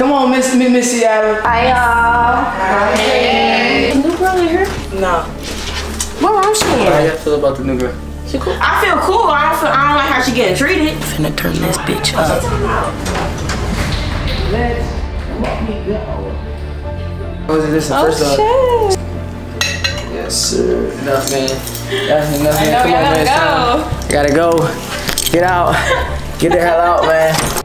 Come on, Miss Miss Miss Seattle. Hi y'all. Hey. New girl in here? No. What wrong she How y'all feel about the new girl? She cool. I feel cool. I don't feel. I don't like how she getting treated. Finna turn this bitch up. Let's let me go. Oh, is this the oh, first dog? shit. Yes, sir. Enough, man. That's enough, man. know, Come y'all on, man. gotta It's time. Gotta go. Get out. Get the hell out, man.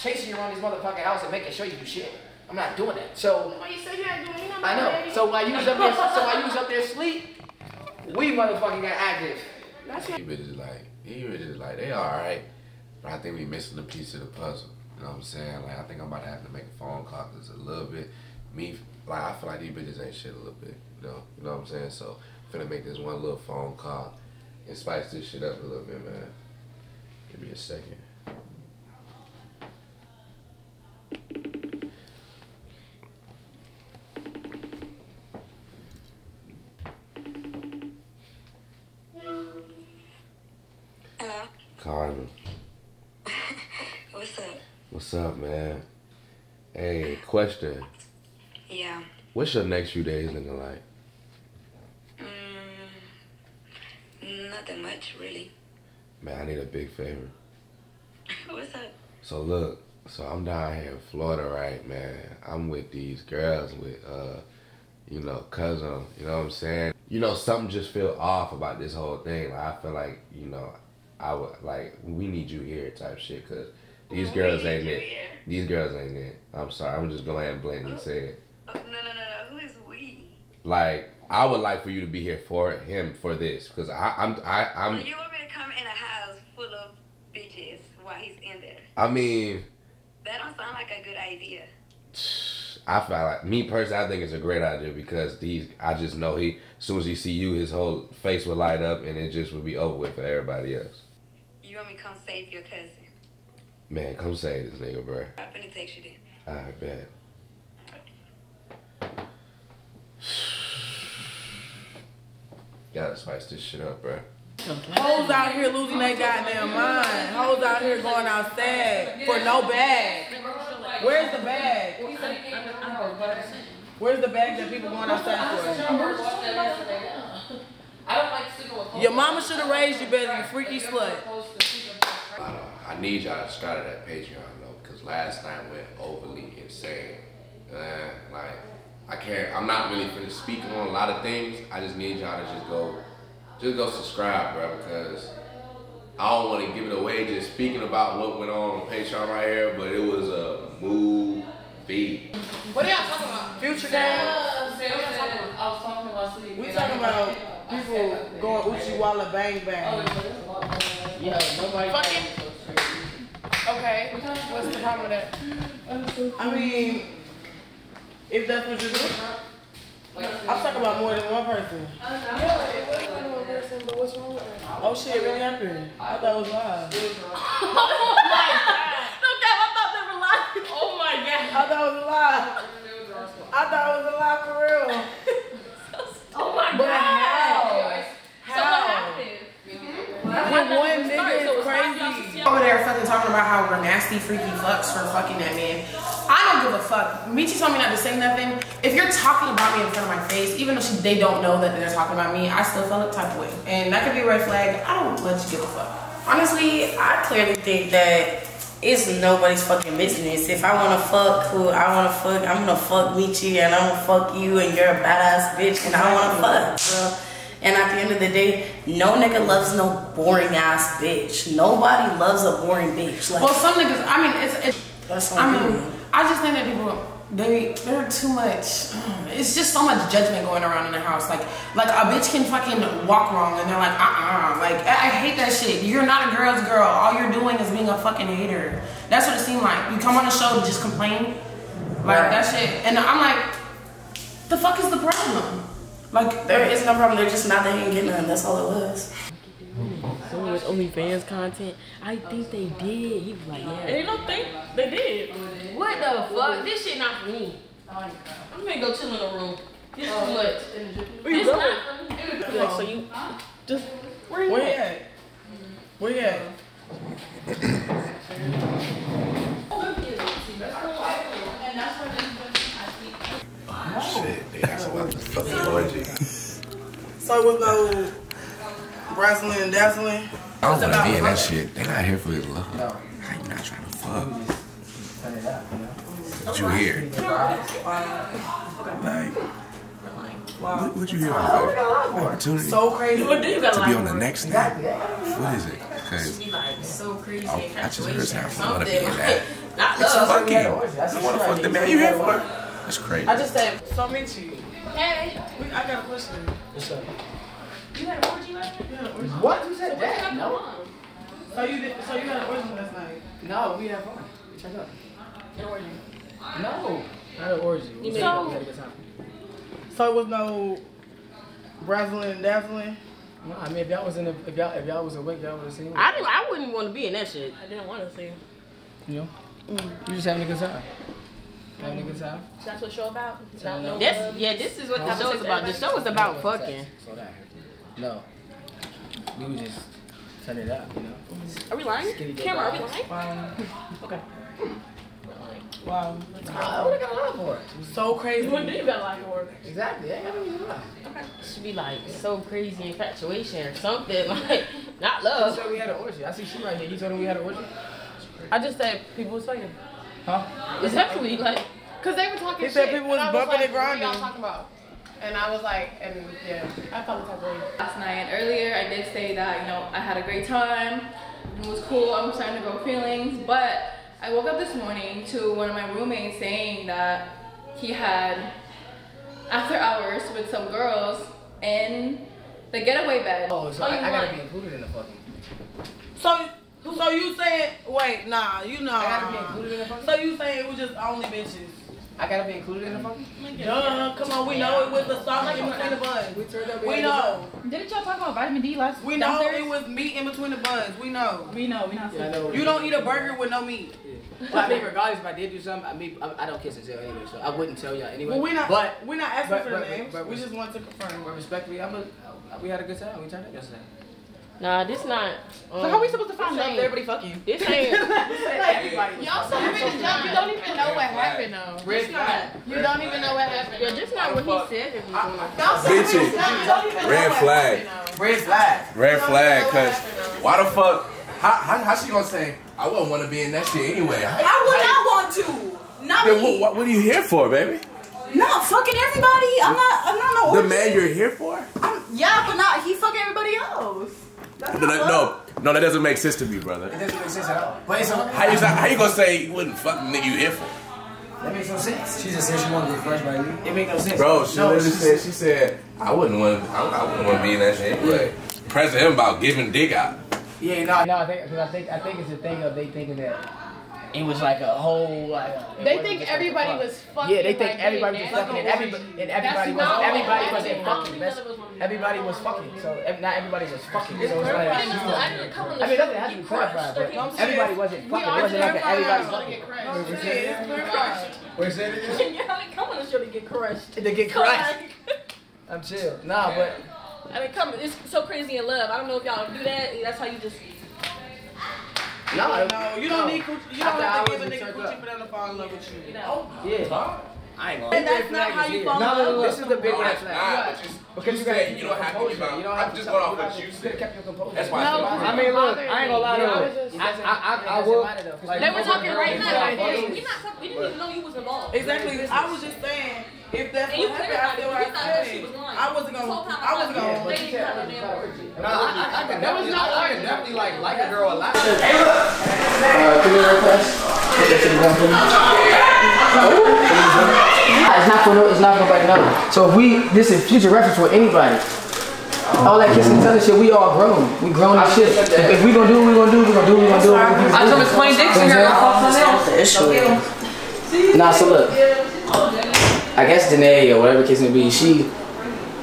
Chasing you around this motherfucking house and making sure you do shit. I'm not doing that. So Well, you said you had to do. I know. So while you was up there, so while you was up there asleep, we motherfucking got active. He bitches like, he bitches like, they alright. But I think we missing a piece of the puzzle. You know what I'm saying? Like, I think I'm about to have to make a phone call because a little bit, me, like, I feel like these bitches ain't shit a little bit. You know, you know what I'm saying? So, I'm finna make this one little phone call and spice this shit up a little bit, man. Give me a second. What's up? what's up, man? Hey, question. Yeah. What's your next few days looking like? Mm, nothing much, really. Man, I need a big favor. What's up? So look, so I'm down here in Florida, right, man. I'm with these girls with uh, you know, cousin, you know what I'm saying? You know, something just feel off about this whole thing. Like I feel like, you know, I would like we need you here type shit cuz these girls ain't it. These girls ain't it. I'm sorry. I'm just going ahead and blatantly say it. Oh, no, no, no, no. Who is we? Like I would like for you to be here for him for this because I I'm I I'm you want me to come in a house full of bitches while he's in there? I mean That don't sound like a good idea. I feel like me personally, I think it's a great idea because these. I just know he, as soon as he see you, his whole face would light up, and it just would be over with for everybody else. You want me to come save your cousin? Man, come save this nigga, bro. I'm finna text you then. I bet. Gotta spice this shit up, bro. Hoes out here losing their goddamn mind. Hoes out here going outside for no bag. Where's the bag? Where's the bag that people going outside for? I don't like sleeping with Your mama should have raised you better, you freaky slut. I, don't, I need y'all to start that Patreon though, because last time went overly insane. Uh, like, I can't. I'm not really finna speak on a lot of things. I just need y'all to just go, just go subscribe, bro, because I don't want to give it away just speaking about what went on on Patreon right here, but it was a movie. What are y'all talking about? Future gang. Uh, say what y'all talking about. I was talking about sleep. We talking about I people going Uchi Walla bang Oh, bang. it's a lot of- Yeah, nobody. Fucking. Okay. What's the problem with that? I mean, if that's what you're doing. I'm talking about more than one person. Yeah, it was only one person, but what's wrong with that? Oh shit, it really happened. I thought it was live. Oh my god. No, Cap, I thought they were lying. Oh my god. I thought it was live. I thought it was live for real. Oh my But god. how? So what How? happened? When one nigga is crazy talking about how we're nasty, freaky fucks for fucking that man. I don't give a fuck. Mechie told me not to say nothing. If you're talking about me in front of my face, even though she, they don't know that they're talking about me, I still feel a type of way. And that could be a red flag. I don't let you give a fuck. Honestly, I clearly think that it's nobody's fucking business. If I wanna fuck who I wanna fuck, I'm gonna fuck Mechie and I'm gonna fuck you and you're a badass bitch and I wanna fuck. So, and at the end of the day, no nigga loves no boring ass bitch. Nobody loves a boring bitch. Like Well, some niggas, I mean, it's, it's that's I mean. I just think that people they they're too much. It's just so much judgment going around in the house. Like like a bitch can fucking walk wrong and they're like uh uh Like I, I hate that shit. You're not a girl's girl. All you're doing is being a fucking hater. That's what it seemed like. You come on the show to just complain, like Right. that shit. And I'm like, the fuck is the problem? Like There is no problem. They're just not they didn't get none. That's all it was. So much OnlyFans content. I think they did. He was like, yeah. They don't think they did. What the fuck? This shit not for me. I'm gonna go chill in the room. This is too much. Where you This going? not for me. Like, so you Just where you Where at? at? Where you at? Shit, they asked about the fucking orgy. So it was no wrestling and dazzling. I don't want to be in that shit. They not here for his love. I'm not trying to fuck. What you hear? Like, what, what you hear for? Opportunity So crazy. What do you got to be on the next thing? What is it? Cause so crazy I, I just heard infatuation or something. I want to be in that. Not It's love. fucking. I want to fuck the man you here for. That's crazy. I just said, so Mechie, Hey, I got a question. What's up? You had an orgy last night? What? You said that? No. So you did, so you had an orgy last night? No, we had fun. Check up. An orgy. No. Not an orgy. We So- had, we had a good time. So it was no wrestling and dazzling. No, I mean if y'all was in the, if y'all if y'all was awake, y'all would have seen. it. I didn't. I wouldn't want to be in that shit. I didn't want to see. You know, you just having a good time. Having a good time. That's what show about. Not no This, love. yeah, this is what the show is about. The show is about fucking. So that. No. We was just turn it up, you know. Are we lying? Skinny Camera, are we out. lying? Okay. Wow. Ah, what I got a lot for it? So crazy. What do you got like for? Exactly. I ain't got no reason why. Should be like so crazy infatuation or something like not You love. said we had an orgy. I see she right here. You told him we had an orgy? I just said people was fucking. Huh? Exactly like Cause they were talking He said shit. people was and I bumping like, and grinding. What y'all talking about? And I was like, and yeah, I felt the type of way. last night and earlier I did say that, you know, I had a great time. It was cool. I'm starting to grow feelings. But I woke up this morning to one of my roommates saying that he had after hours with some girls in the getaway bed. Oh, so Oh, I, I gotta lying. be included in the fucking. So, so you saying, wait, nah, you know. I gotta be uh, included in the fucking. So you saying it was just only bitches? I gotta be included in the fucking. Duh, come on, we know it was the song in between the buns. We turned up. We know. Didn't y'all talk about vitamin D last week? We know downstairs? it was meat in between the buns. We know. We know, we know. good- Yeah, know. You don't eat a burger with no meat. But I mean, regardless if I did do something, I mean, I, I don't kiss and tell anyway, so I wouldn't tell y'all anyway. Well, we not. But, we're not asking but- for but- the names. but- we just want to confirm. but respectfully, I'm a, we had a good time. We turned up yesterday. Nah, this not. Um, So how we supposed to find this out ain't- if everybody fuck you? This ain't. Everybody. Y'all so ready to jump. You don't even know what happened though. Red flag. You don't even know what happened. Yeah, this not what he said. It was. Y'all so Bitches. ready to jump. You don't even know Red flag. Red flag. Red flag, cause why the fuck? How, how, how she gonna say I wouldn't want to be in that shit anyway? How, I would not want to. Not then me. what, what, what are you here for, baby? No, fucking everybody. I'm not. I'm not no. The man you're here for? I'm, yeah, but not he fucking everybody else. That's No, not that- love. no, no, that doesn't make sense to me, brother. It doesn't make sense at all. But it's a, How you, how you gonna say you wouldn't fuck the nigga you here for? that makes no sense. She just said she wanted to get crushed by you. It makes no sense. Bro, she no, literally said, she said, I wouldn't want, I, I wouldn't want to be in that shit anyway. Pressing him about giving dick out. Yeah, no, no. I think, cause I think, I think it's a thing of they thinking that it was like a whole like. They think just like everybody was fucking. Yeah, they think like everybody was fucking and an everybody, and everybody was everybody wasn't fucking. That's, everybody was fucking. So not everybody was fucking. So it's I like, didn't, I didn't come on the I mean, show to has to be get crushed. clarified, but everybody wasn't We fucking. It wasn't like clarifying everybody fucking. get crushed. What you Yeah, saying? it's clarified. What you saying? Yeah, I didn't come on the show to get crushed. To get crushed. I'm chill. Nah, but I mean, come. It's so crazy in love. I don't know if y'all do that. That's how you just. No, No, you don't no. need coochie. You don't have to give hours, a we nigga turned up. coochie for them to fall in love with you. Oh, yeah. I ain't gonna. And that's not how you fall in No, no, no, love. This is the big No, red that's flag. not, but Because you you gotta said you your don't have to give out. I'm just to going off you what have you said. kept your composure. That's why I No, said because I mean, look, I ain't gonna lie to you. It I, I, I, I will. They were talking right now. Like, hey, not talking. We didn't even know you was involved. Exactly. I was just saying, if that's And you what happened, I lied. feel You what I that she was said. lying. I wasn't gonna. I wasn't gonna. they didn't have no. No, I, I, I can definitely, I, I can definitely like like a girl a lot. Uh, can you request? It's not for no. It's not for nobody no. So if we, this is future reference for anybody. All that kissing and telling shit, we all grown. We grown as shit. If, if we gonna do what we gonna do, we gonna do what we gonna do. I told Miss Plain Dixon here. That's the issue. Nah, so look. I guess Danae or whatever case may be, she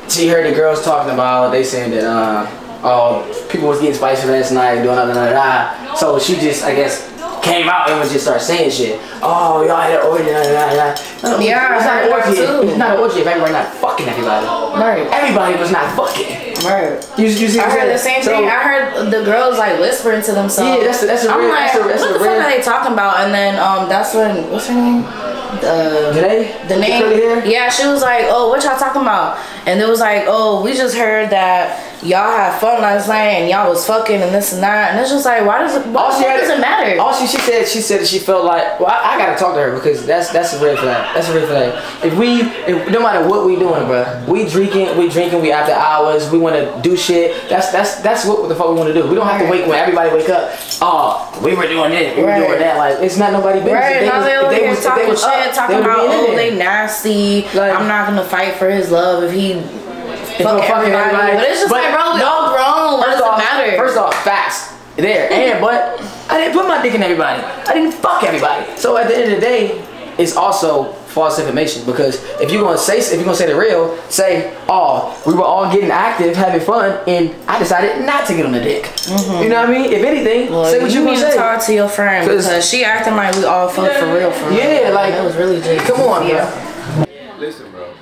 she heard the girls talking about they saying that uh oh people was getting spicy last night doing da da da. So she just I guess came out and was just start saying shit. Oh y'all had orgy da da da da. No, Yeah, I it's not an orgy. too. It's not an orgy if everybody not fucking everybody. Right. Everybody was not fucking. Right. You, you see I what I'm heard the saying? same thing. I heard the girls like whispering to themselves. Yeah, that's a- that's a I'm real- like, that's a- that's what a the fuck real- are they talking about? And then um, that's when what's her name? Uh, Danae? The The name. curly? Yeah, she was like, "Oh, what y'all talking about?" And it was like, "Oh, we just heard that y'all had fun last night and y'all was fucking and this and that." And it's just like, why does it? Why, All she why had- does it matter? All she she said she said that she felt like well I, I gotta talk to her because that's that's a red flag. That's red flag. If we if, no matter what we doing, bro, we drinking, we drinking, we after hours, we want to do shit. That's that's that's what the fuck we want to do. We don't have to wait when everybody wake up. Oh, we were doing this, we were Right. doing that. Like it's not nobody business. Right, If now was- they if over was- talking was shit, up, talking about oh they nasty. Like- I'm not gonna fight for his love if he fuck I'm everybody. But it's just like, bro, we all grown. What does it matter? First off, facts. There. And but I didn't put my dick in everybody. I didn't fuck everybody. So at the end of the day, it's also false information because if you're gonna say if you're gonna say the real, say, oh, we were all getting active, having fun, and I decided not to get on the dick. Mm-hmm. You know what I mean? If anything, Well, say what you, you gonna need to say. talk to your friend because she acting like we all fuck for real. For real. Yeah, like it was really just come on, yeah. bro. Listen, bro.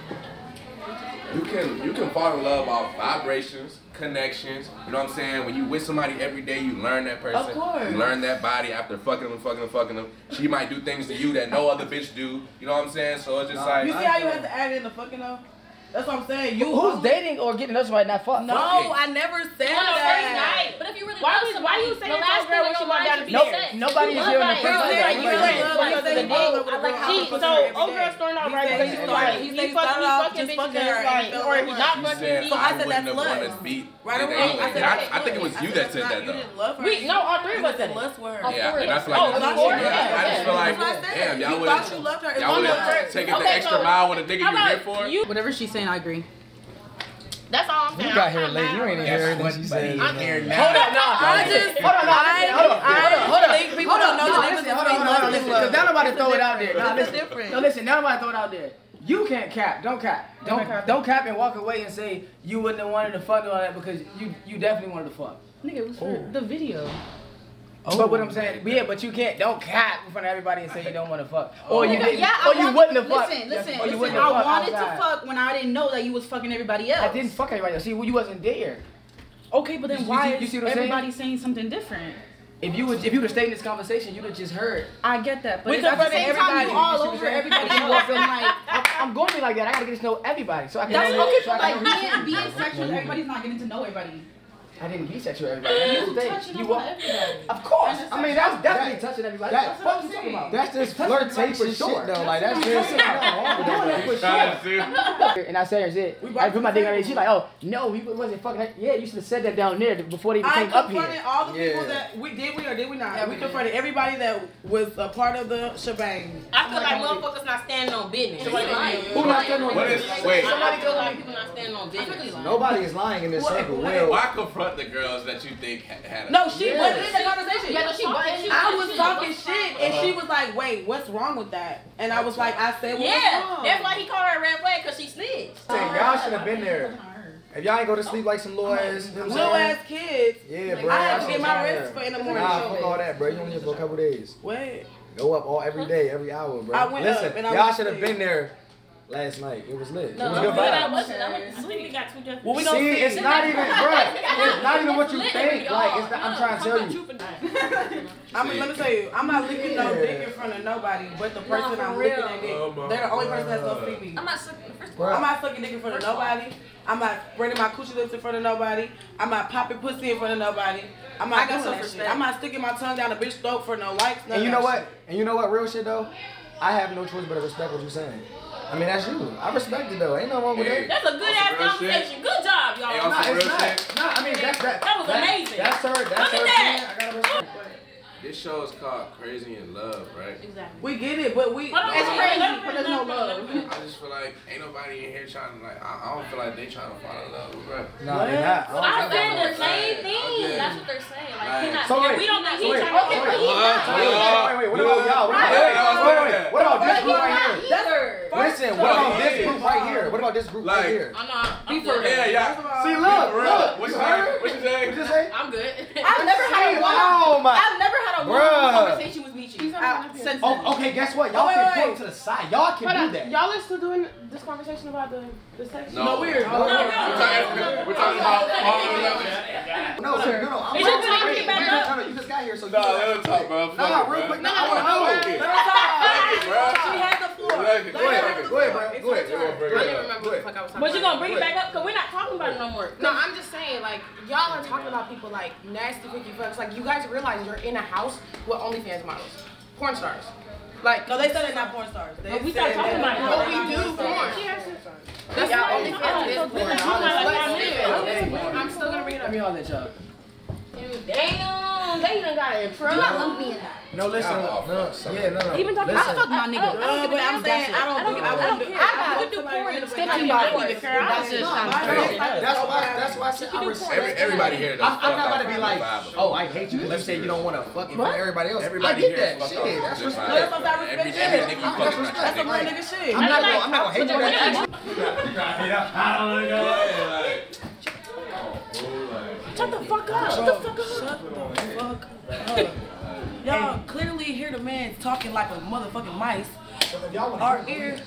You can you can fall in love off vibrations, connections. You know what I'm saying? When you with somebody every day, you learn that person. Of course. You learn that body after fucking them, fucking them, fucking them. She might do things to you that no other bitch do. You know what I'm saying? So it's just like You see how you have to add in the fucking though? That's what I'm saying. You Who's dating or getting us right now? Fuck. No, I never said On the first that. night. But if you really Why love was- somebody, why you saying the last girl thing when she on your walked down should be street? sex. Nobody You is love here in the first you place. like- You you like like- love, like the you day. love with a I like girl. how She, you so old every girl starting out right because he she's started- like, he he said he fuck started me fucking just bitches fucking and her it's and he like, fell or in not love. fucking me. So I I said wouldn't that's have wanted to beat. Right or They- I said I, I think it was you that said that though. didn't love her. We, no, all three of us said said it. lust with her. All Yeah, four and I feel like Oh, that's all what four you of yeah. I just feel like, That's what I said. damn, y'all would thought you loved her. It's y'all would of have her. taken the extra so- mile with a nigga How you here for. you? Whatever she's saying, I agree. That's all I'm saying. You got I'm here late. mad You ain't at even heard what she said. I'm here now. Hold up, nah. I just, Hold on, nah, I, listen, hold up, I hold up, hold up. think people Hold don't up, know no, the listen, difference hold on, between hold on, lust listen, and because now love. nobody It's throw a it out there. difference. Nah, It's a listen. difference. No, listen, now nobody throw it out there. You can't cap. Don't cap. Don't don't cap and walk away and say you wouldn't have wanted to fuck and all that because you you definitely wanted to fuck. Nigga, it was for the video. But oh. what I'm saying, yeah, but you can't don't cap in front of everybody and say you don't want to fuck, oh, or you Okay, didn't, yeah, I or you want- wouldn't have fucked. Listen, listen, or you listen. wouldn't I have fucked wanted outside. to fuck when I didn't know that you was fucking everybody else. I didn't fuck everybody. else. See, you wasn't there. Okay, but then You- you why see- you is see what I'm saying? everybody saying something different? If you would if you would have stayed in this conversation, you'd have just heard. I get that, but We it's at the confronted same time you all You over I'm saying? everybody But you else. won't I'm like, I'm, I'm going to be like that. I gotta get to know everybody, so I can. that's know, okay, so I but can like being, being sexual, everybody's not getting to know everybody. I didn't be sexual with everybody. I You didn't touching you on everybody. Of course. I mean, that's definitely touching everybody. that- That's what I'm talking about. That's just Touching everybody flirtation for sure. shit though. Like that's just I'm doing that for sure. And I said, "Is it?" I put my dick on her. She's like, "Oh no, he wasn't fucking." her." Yeah, you should have said that down there before they even came up here. I confronted all the people Yeah. that we did we or did we not? Yeah, we we confronted everybody that was a part of the shebang. I feel like motherfuckers not standing on business. Somebody. Who not standing on business? wait, I feel like people on business. nobody is lying in this circle. Will why confront the girls that you think ha- had a No, she Yeah. wasn't in the conversation. Yeah, no, she wasn't. She I wasn't. was talking shit and uh-huh. she was like, "Wait, what's wrong with that?" And I was like, "I said, what's Yeah, wrong?" that's why he called her a red flag because she snitched. Saying oh, y'all should have been there. If y'all ain't go to sleep like some little ass, you know Little ass kids. Yeah, bro. I had y'all to get my been rest for in the morning. Nah, fuck all that, bro. You only here for a couple days. Wait. Go up all every day, every hour, bro. I went Listen, up and I y'all should have been there last night. It was lit. No, it was I'm good good. I vibes. wasn't. I went to sleep and got too Well, we gonna See, see. it's not even, bruh. It's not even what you think. y'all. Like, it's not, I'm trying to tell you. I'm let me tell you, I'm not licking no dick in front of nobody, but the person for I'm real. licking that dick. Oh, They're the only person that's gonna see me. I'm not sucking. First of Bruh. I'm not sucking dick in front of First of all. nobody. I'm not spreading my coochie lips in front of nobody. I'm not popping pussy in front of nobody. I'm not I got doing that shit. I'm not sticking my tongue down a bitch throat for no likes. none And you know what? And you know what? Real shit though. I have no choice but to respect what you're saying. I mean, that's you. I respect it though. Ain't no wrong with Hey. that. That's a good ass Real shit. Good job, y'all. Hey, No, it's not. shit. No, I mean that's that. That was amazing. That's her. That's Look her. at that. opinion. I gotta respect. This show is called Crazy in Love, right? Exactly. We get it, but we. Hold on, it's crazy, but there's no love. I just feel like ain't nobody in here trying to like. I, I don't feel like they trying to fall in love, bro. No, they're not. But I said the same thing. okay. That's what they're saying. Like, Like- not, So wait, we don't think so he's wait, trying to okay, but wait, he's. Uh, Wait, wait, wait, what about y'all? What about, Right. wait, wait, wait, wait. What about this group right here? Listen, what about this group right here? What about this group right here? I'm not. I'm Be for good. Yeah, yeah. See, look, look. What You you heard? say? What you say? What you say? I'm good. I've never had a one. Oh my. I've never had a one Bruh. conversation with Mechie. Uh, since- Oh, okay. Guess what? Y'all Wait, can wait, pull wait. to the side. Y'all can do that. Y'all are still doing this conversation about the the sex? No, No, weird. No, No, no, no, We're talking, we're talking about falling in love. no, no, no, no. I'm Is your wait, time wait, get back wait, up? No, no, you just got here, so you No, let him talk, bro. Fuck Nah, real bro. quick. No, No, I wanna know. Fuck it. Let her talk. Fuck it, bro. She has the floor. Fuck it. Go ahead, go ahead, bro. Go ahead. Go ahead, bro. I don't remember what the fuck I was talking But you about. gonna bring it back up? Because we're not talking about it no more. No, I'm just saying, like, y'all are talking about people like nasty, freaky fucks. Like, you guys realize you're in a house with OnlyFans models, porn stars. Like, No, they said they're not porn stars. They But we said start talking about it. but we do porn porn. That's Yeah, not OnlyFans is porn. not talking about But like still, I'm still gonna bring it up. Let me all that y'all. Damn, they done got in trouble. No, listen. Y'all off No, on something. yeah, no, no. Even talking Listen. about my nigga. Uh, but I'm saying I don't think I wouldn't do. care. I would do porn and still be my nigga. That's just Hey, That's why. That's why I said I respect. Everybody here. I'm, I'm not about to be like, oh, I hate you. Let's say you don't want to fuck in front of everybody else. Everybody I get here that. Shit, that's respect. like- That's what respect. Every, nigga you That's fucking That's some real nigga shit. I'm not gonna. I'm not gonna hate you. But That Shut the fuck up. Shut the fuck up. Shut the fuck up. Y'all clearly hear the man talking like a motherfucking mice. Our ear.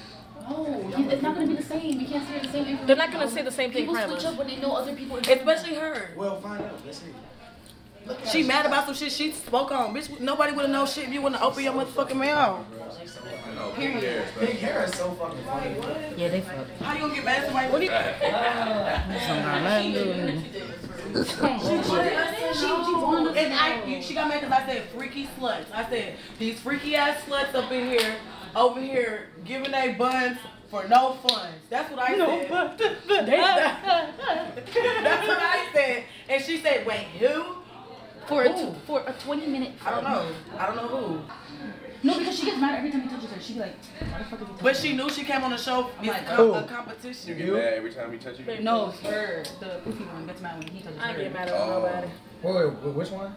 No, it's not gonna be the same. We can't say the same information. They're not gonna say the same thing People in front of switch up when they know other people. Especially her. Well, find out. Let's see. She mad about some shit she spoke on. Bitch, nobody would have known shit if you wouldn't open your motherfucking mouth. No, who cares, bro? Big hair is so fucking funny. Yeah, they fucked. How you gonna get mad at somebody? What do you uh, And I, she got mad because I said freaky sluts. I said these freaky ass sluts up in here, over here, giving they buns for no funds. That's what I said. That's what I said. And she said, wait, who? For a, oh. for a 20 minute. I don't know. I don't know who. No, because she gets mad every time he touches her. She be like, why the fuck is he But she knew she came on the show. It's like, a, who? a competition. You get mad every time he touches you? No, her. The poofy one gets mad when he touches I her. get mad at Oh. nobody. Wait, wait, wait, which one?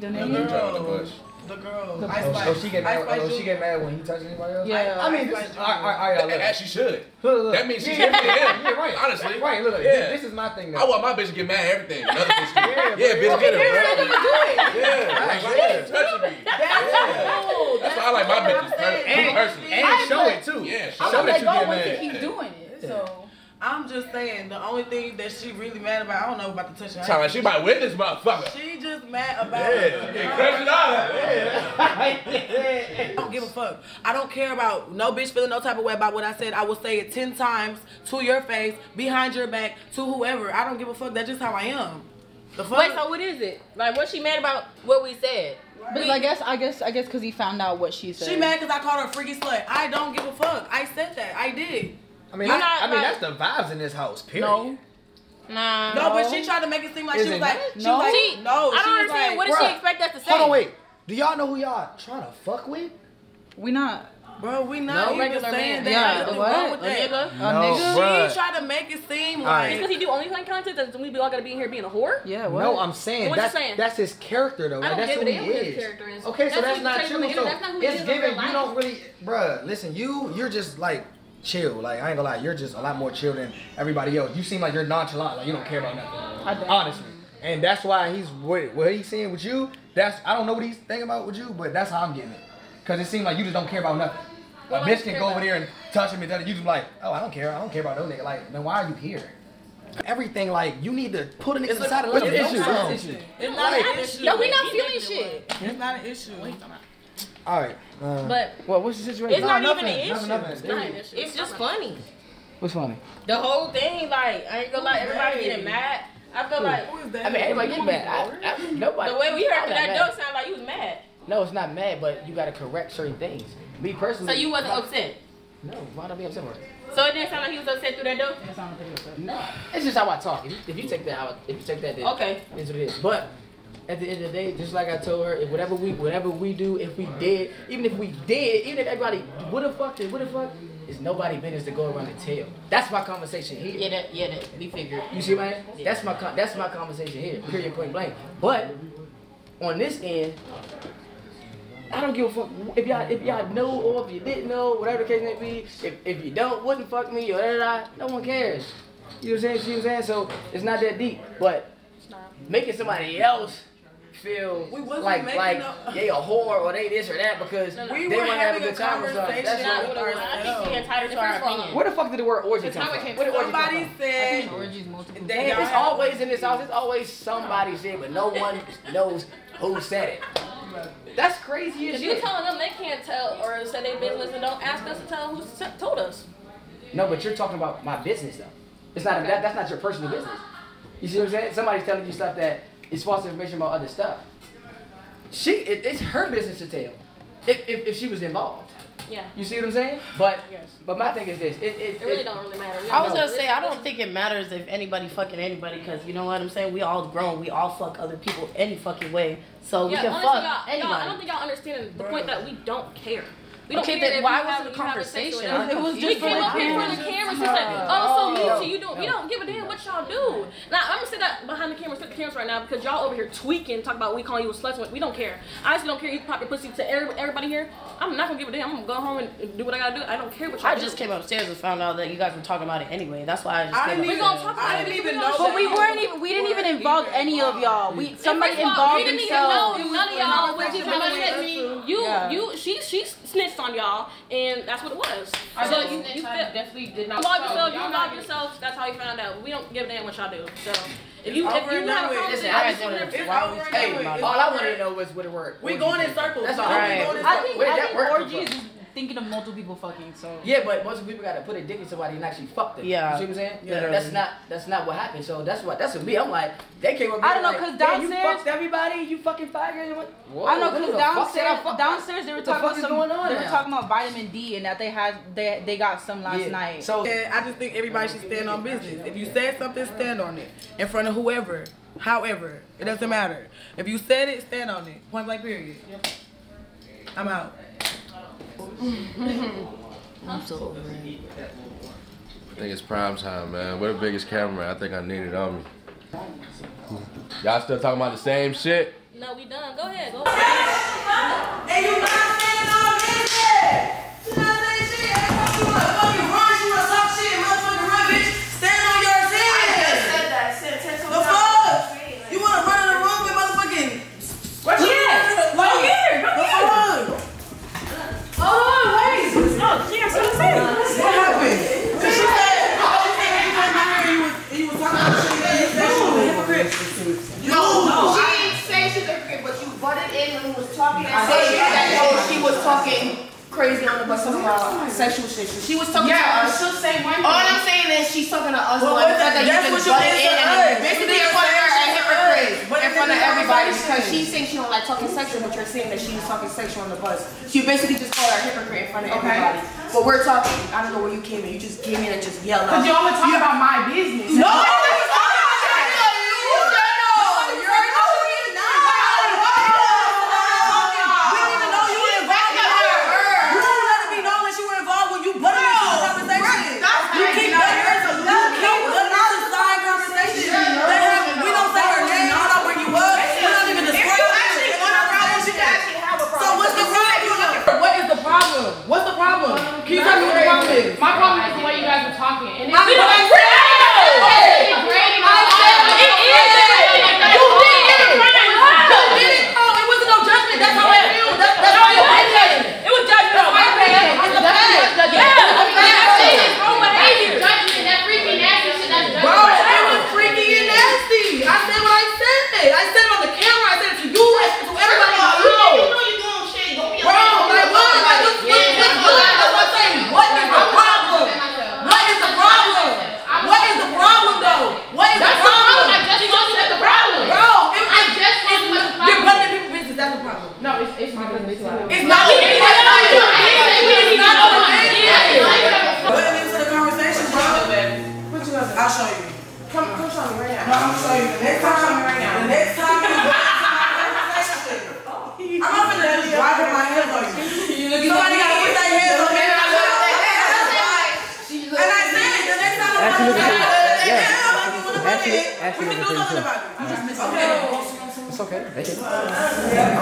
The The name? Drop the girl. Bush. The girl. The- Ice Oh, Spice. oh, she get mad. Ice oh, Spice Oh, she get mad when he touches anybody else. Yeah. I mean, Ice this, Spice all right, all right, all right, And look. as she should. Look, look. That means she yeah, should be yeah, him. yeah, right. Honestly. Right, look, look. Yeah. This is my thing. Though. I want my bitch to get mad at everything. Another bitch. Yeah, yeah, bitch, get her, bro. do it. Yeah, like, why you touching me? That's cool. That's why I like my what bitches I'm saying. per- And, personally. and show it too. Yeah, show show that Let you go get once he mad. keeps doing it. So. I'm just saying, the only thing that she really mad about, I don't know about the touching. Sound like she might win this motherfucker. She just mad about Yeah, yeah, crush it out. I don't give a fuck. I don't care about no bitch feeling no type of way about what I said. I will say it ten times to your face, behind your back, to whoever. I don't give a fuck. That's just how I am. The fuck? Wait, so what is it? Like, what's she mad about what we said? Because I guess, I guess, I guess, because he found out what she said. she mad because I called her a freaky slut. I don't give a fuck. I said that. I did. I mean, I, not I mean like- that's the vibes in this house. Period. No. Nah. No, but she tried to make it seem like Is she was it like, she No. was like, She, no. I she don't was understand. like, what does she Bruh, expect us to say? Hold on, wait. Do y'all know who y'all trying to fuck with? We not. Bro, we not No even regular saying man. that. Yeah, Nothing what? wrong with A that. nigga? A No, nigga? bruh. She tried to make it seem All right. like Just because he do OnlyFans content, doesn't mean we all gotta be in here being a whore? Yeah, what? No, I'm saying What that's saying? that's his character though. I don't that's give who a he damn what his is. character is. Okay, so That's that's not you true. So. That's not who he it's is in given. You don't really, bruh. Listen, you you're just like chill. Like I ain't gonna lie, you're just a lot more chill than everybody else. You seem like you're nonchalant. Like you don't care about nothing. I. Honestly. And that's why he's what, what he's saying with you. That's I don't know what he's thinking about with you, but that's how I'm getting it. Cause it seems like you just don't care about nothing. A bitch can go over there and touch him and then you just like, oh, I don't care. I don't care about no nigga. Like, then why are you here? Everything like you need to put a nigga It's a- inside of it's love. an Don't It's an issue. It's not an issue. No, we not feeling shit. It's not an issue. All right. Uh, But well, what's the situation? it's not Nah, even an nothing, issue. nothing, It's nothing. not an issue. It's just funny. What's funny? The whole thing, like, I ain't gonna lie, everybody getting mad. I feel like I mean, everybody get mad. I, I, nobody. the way we heard I'm that not dope mad. sound like you was mad. No, it's not mad, but you gotta correct certain things. Me personally. So you wasn't upset. No, why'd I be upset for it? So it didn't sound like he was upset through that dope. No, it's just how I talk. If you, if you take that out, if you take that, then Okay. it's what it is. But at the end of the day, just like I told her, if whatever we whatever we do, if we did, even if we did, even if everybody would have fucked it, would have fucked, it's nobody business to go around and tell. That's my conversation here. Yeah, that, yeah, that we figured. You see, man? That's my that's my conversation here. Period, point blank. But on this end, I don't give a fuck if y'all if y'all know or if you didn't know, whatever the case may be. If if you don't, wouldn't fuck me or da da da. No one cares. You know what I'm saying? See what I'm saying? So it's not that deep. But making somebody else feel We like like no- they a whore or they this or that because We they were want to have a having a good time or something. That's conversation what, with I think we entitled to our opinion. where the fuck did the word orgy come how from? came Where did orgy come Somebody from? said Damn, they it's always in this house. It's always somebody said, but no one knows who said it. That's crazy as If you shit. telling them they can't tell or say their business and don't ask us to tell them who s- told us. No, but you're talking about my business though. It's not that, that's not your personal business. You see what I'm saying? Somebody's telling you stuff that is false information about other stuff. She, it, it's her business to tell. If, if, if she was involved. Yeah. You see what I'm saying? But but my thing is this. It, it, It really don't really matter. We I was don't gonna say I don't think it matters if anybody fucking anybody because you know what I'm saying. We all grown. We all fuck other people any fucking way. So we can honestly, fuck y'all, y'all, I don't think y'all understand the point that we don't care. We don't Okay, care then why was it a you have a sex conversation? with I'm us. confused We came the up here in front of the cameras. cameras and said, oh, so me, No, so you do. We no. don't give a damn what y'all do. Now, I'm gonna say that behind the cameras, flip the cameras right now because y'all over here tweaking, talk about we calling you a slut. We don't care. I honestly don't care. You pop your pussy to every- everybody here. I'm not gonna give a damn. I'm gonna go home and do what I gotta do. I don't care what y'all I do. just came upstairs and found out that you guys were talking about it anyway. That's why I just I came didn't We even, gonna talk about I didn't We even know. But we weren't even we didn't even involve any of y'all. We somebody First of all, involved we didn't even know none of y'all was even None of gonna us hit me. You, you, she, she snitched on y'all, and that's what it was. I so didn't you, snitch, you I feel, definitely did not. log yourself, you Y'all log not- yourself. That's how you found out. We don't give a damn what y'all do. So if you, if you have done a Listen, I I just wanna- It's why over and Hey, done with. It's all I over. wanted to know was what it word. We orgy going in came from. circles. That's Don't all. we going in I circles? think Where did I that think word come orgy is from? thinking of multiple people fucking. So Yeah, but multiple people gotta put a dick in somebody and actually fuck them. Yeah. You see what I'm saying? Yeah. That's not that's not what happened. So that's what that's what me. I'm like, they came up. I don't know, like, 'cause "Damn, you downstairs- fucked everybody. You fucking faggot. And what- Whoa, I know what because the fuck downstairs, fuck? downstairs they were What the talking about is some. going on they were now? talking about vitamin D and that they had they they got some last Yeah. night. So And I just think everybody should stand on business. If you said something, stand on it in front of whoever. However, it doesn't matter. If you said it, stand on it. Point blank. Period. I'm out. Mm-hmm. I'm so over it. I think it's prime time, man. Where the biggest camera? I think I need it on me. Y'all still talking about the same shit? No, we done. Go ahead. Go ahead. You came in. You just came in and just yelled out. Cause y'all were talking about my actually You just missed okay. It's okay. They can. Yeah.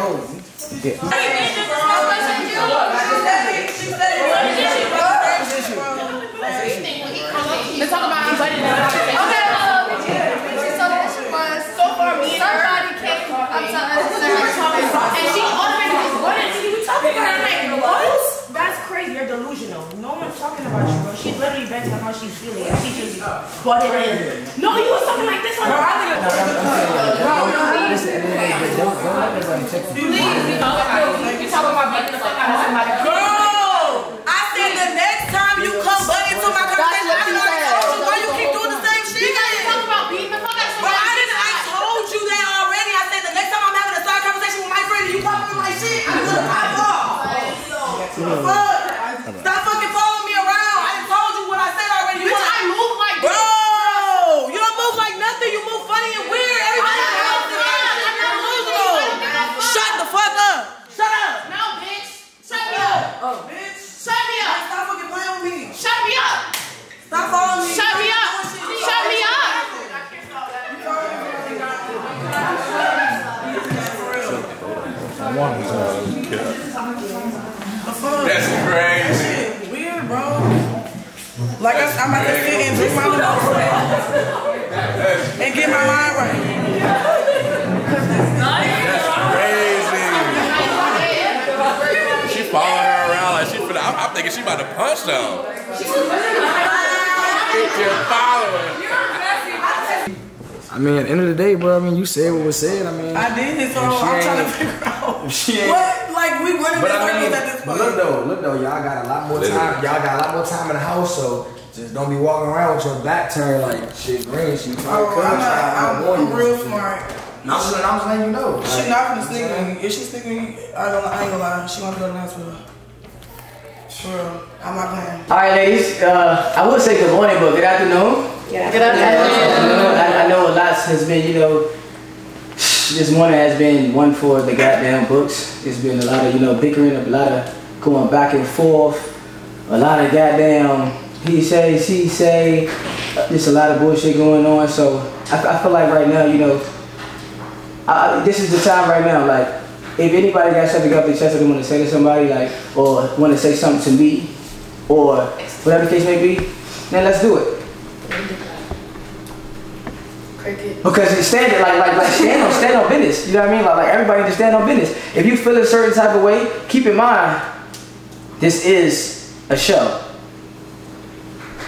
Let's talk about unbuttoned. Okay. Somebody came up to us and she automatically was, what is he talking about? I'm like, what? That's crazy. You're delusional. No one's talking about you, bro. She's literally venting on how she's feeling. And she just butted in. No, you was talking like this on Listen, the day, but don't, let everybody text you. You talking about beating the fuck out of somebody. Girl, I said the next time you come butt into my conversation, I done already told you why you keep doing the same shit. You guys talk about beating the fuck out of But somebody. I didn't. I told you that already. I said the next time I'm having a side conversation with my friend and you pop up like shit, I'm gonna pop off. Fuck. Stop fucking following me around. I done told you what I said already. You Bitch, wanna- I move like Bro, you don't move like nothing. You move funny and weird. Everybody I'm not else fun. I'm not delusional. moving. I don't give a fuck. Shut the fuck up. Shut up. No, bitch. Shut me up. Oh, bitch. Shut me up. Stop fucking playing with me. Shut me up. Stop following me. Shut me up. Shut me up. That's crazy. Weird, bro. Like I, I'm about to sit and drink my little and get my mind right. That's crazy. She following her around like she finna. I'm, I'm thinking she about to punch though. Just following. I mean, at the end of the day, bro. I mean, you said what was said. I mean, I did, so if I'm trying to figure out if she ain't- what, like, we running But in I mean, at this but look though, look though, y'all got a lot more time. Y'all got a lot more time in the house, so just don't be walking around with your back turned like shit green. She trying Oh, to I'm, cut. not, I'm, I'm real smart. No, I'm just, I'm just letting you know. She Like, not gonna you sneak know what I'm me. If she sneak me, I, don't, I ain't gonna lie. She want to go to the hospital. For real. I'm not playing. All right, ladies. Uh, I would say good morning, but good afternoon. Yeah, Good afternoon. I, I know a lot has been, you know, this morning has been one for the goddamn books. It's been a lot of, you know, bickering, a lot of going back and forth, a lot of goddamn he say, she say. Uh, Just a lot of bullshit going on. So I, I feel like right now, you know, I, this is the time right now. Like, if anybody got something up their chest that they want to say to somebody, like, or want to say something to me, or whatever the case may be, then let's do it. Because it's standard, like, like, like stand on, stand on business. You know what I mean? Like, like everybody just stand on business. If you feel a certain type of way, keep in mind, this is a show.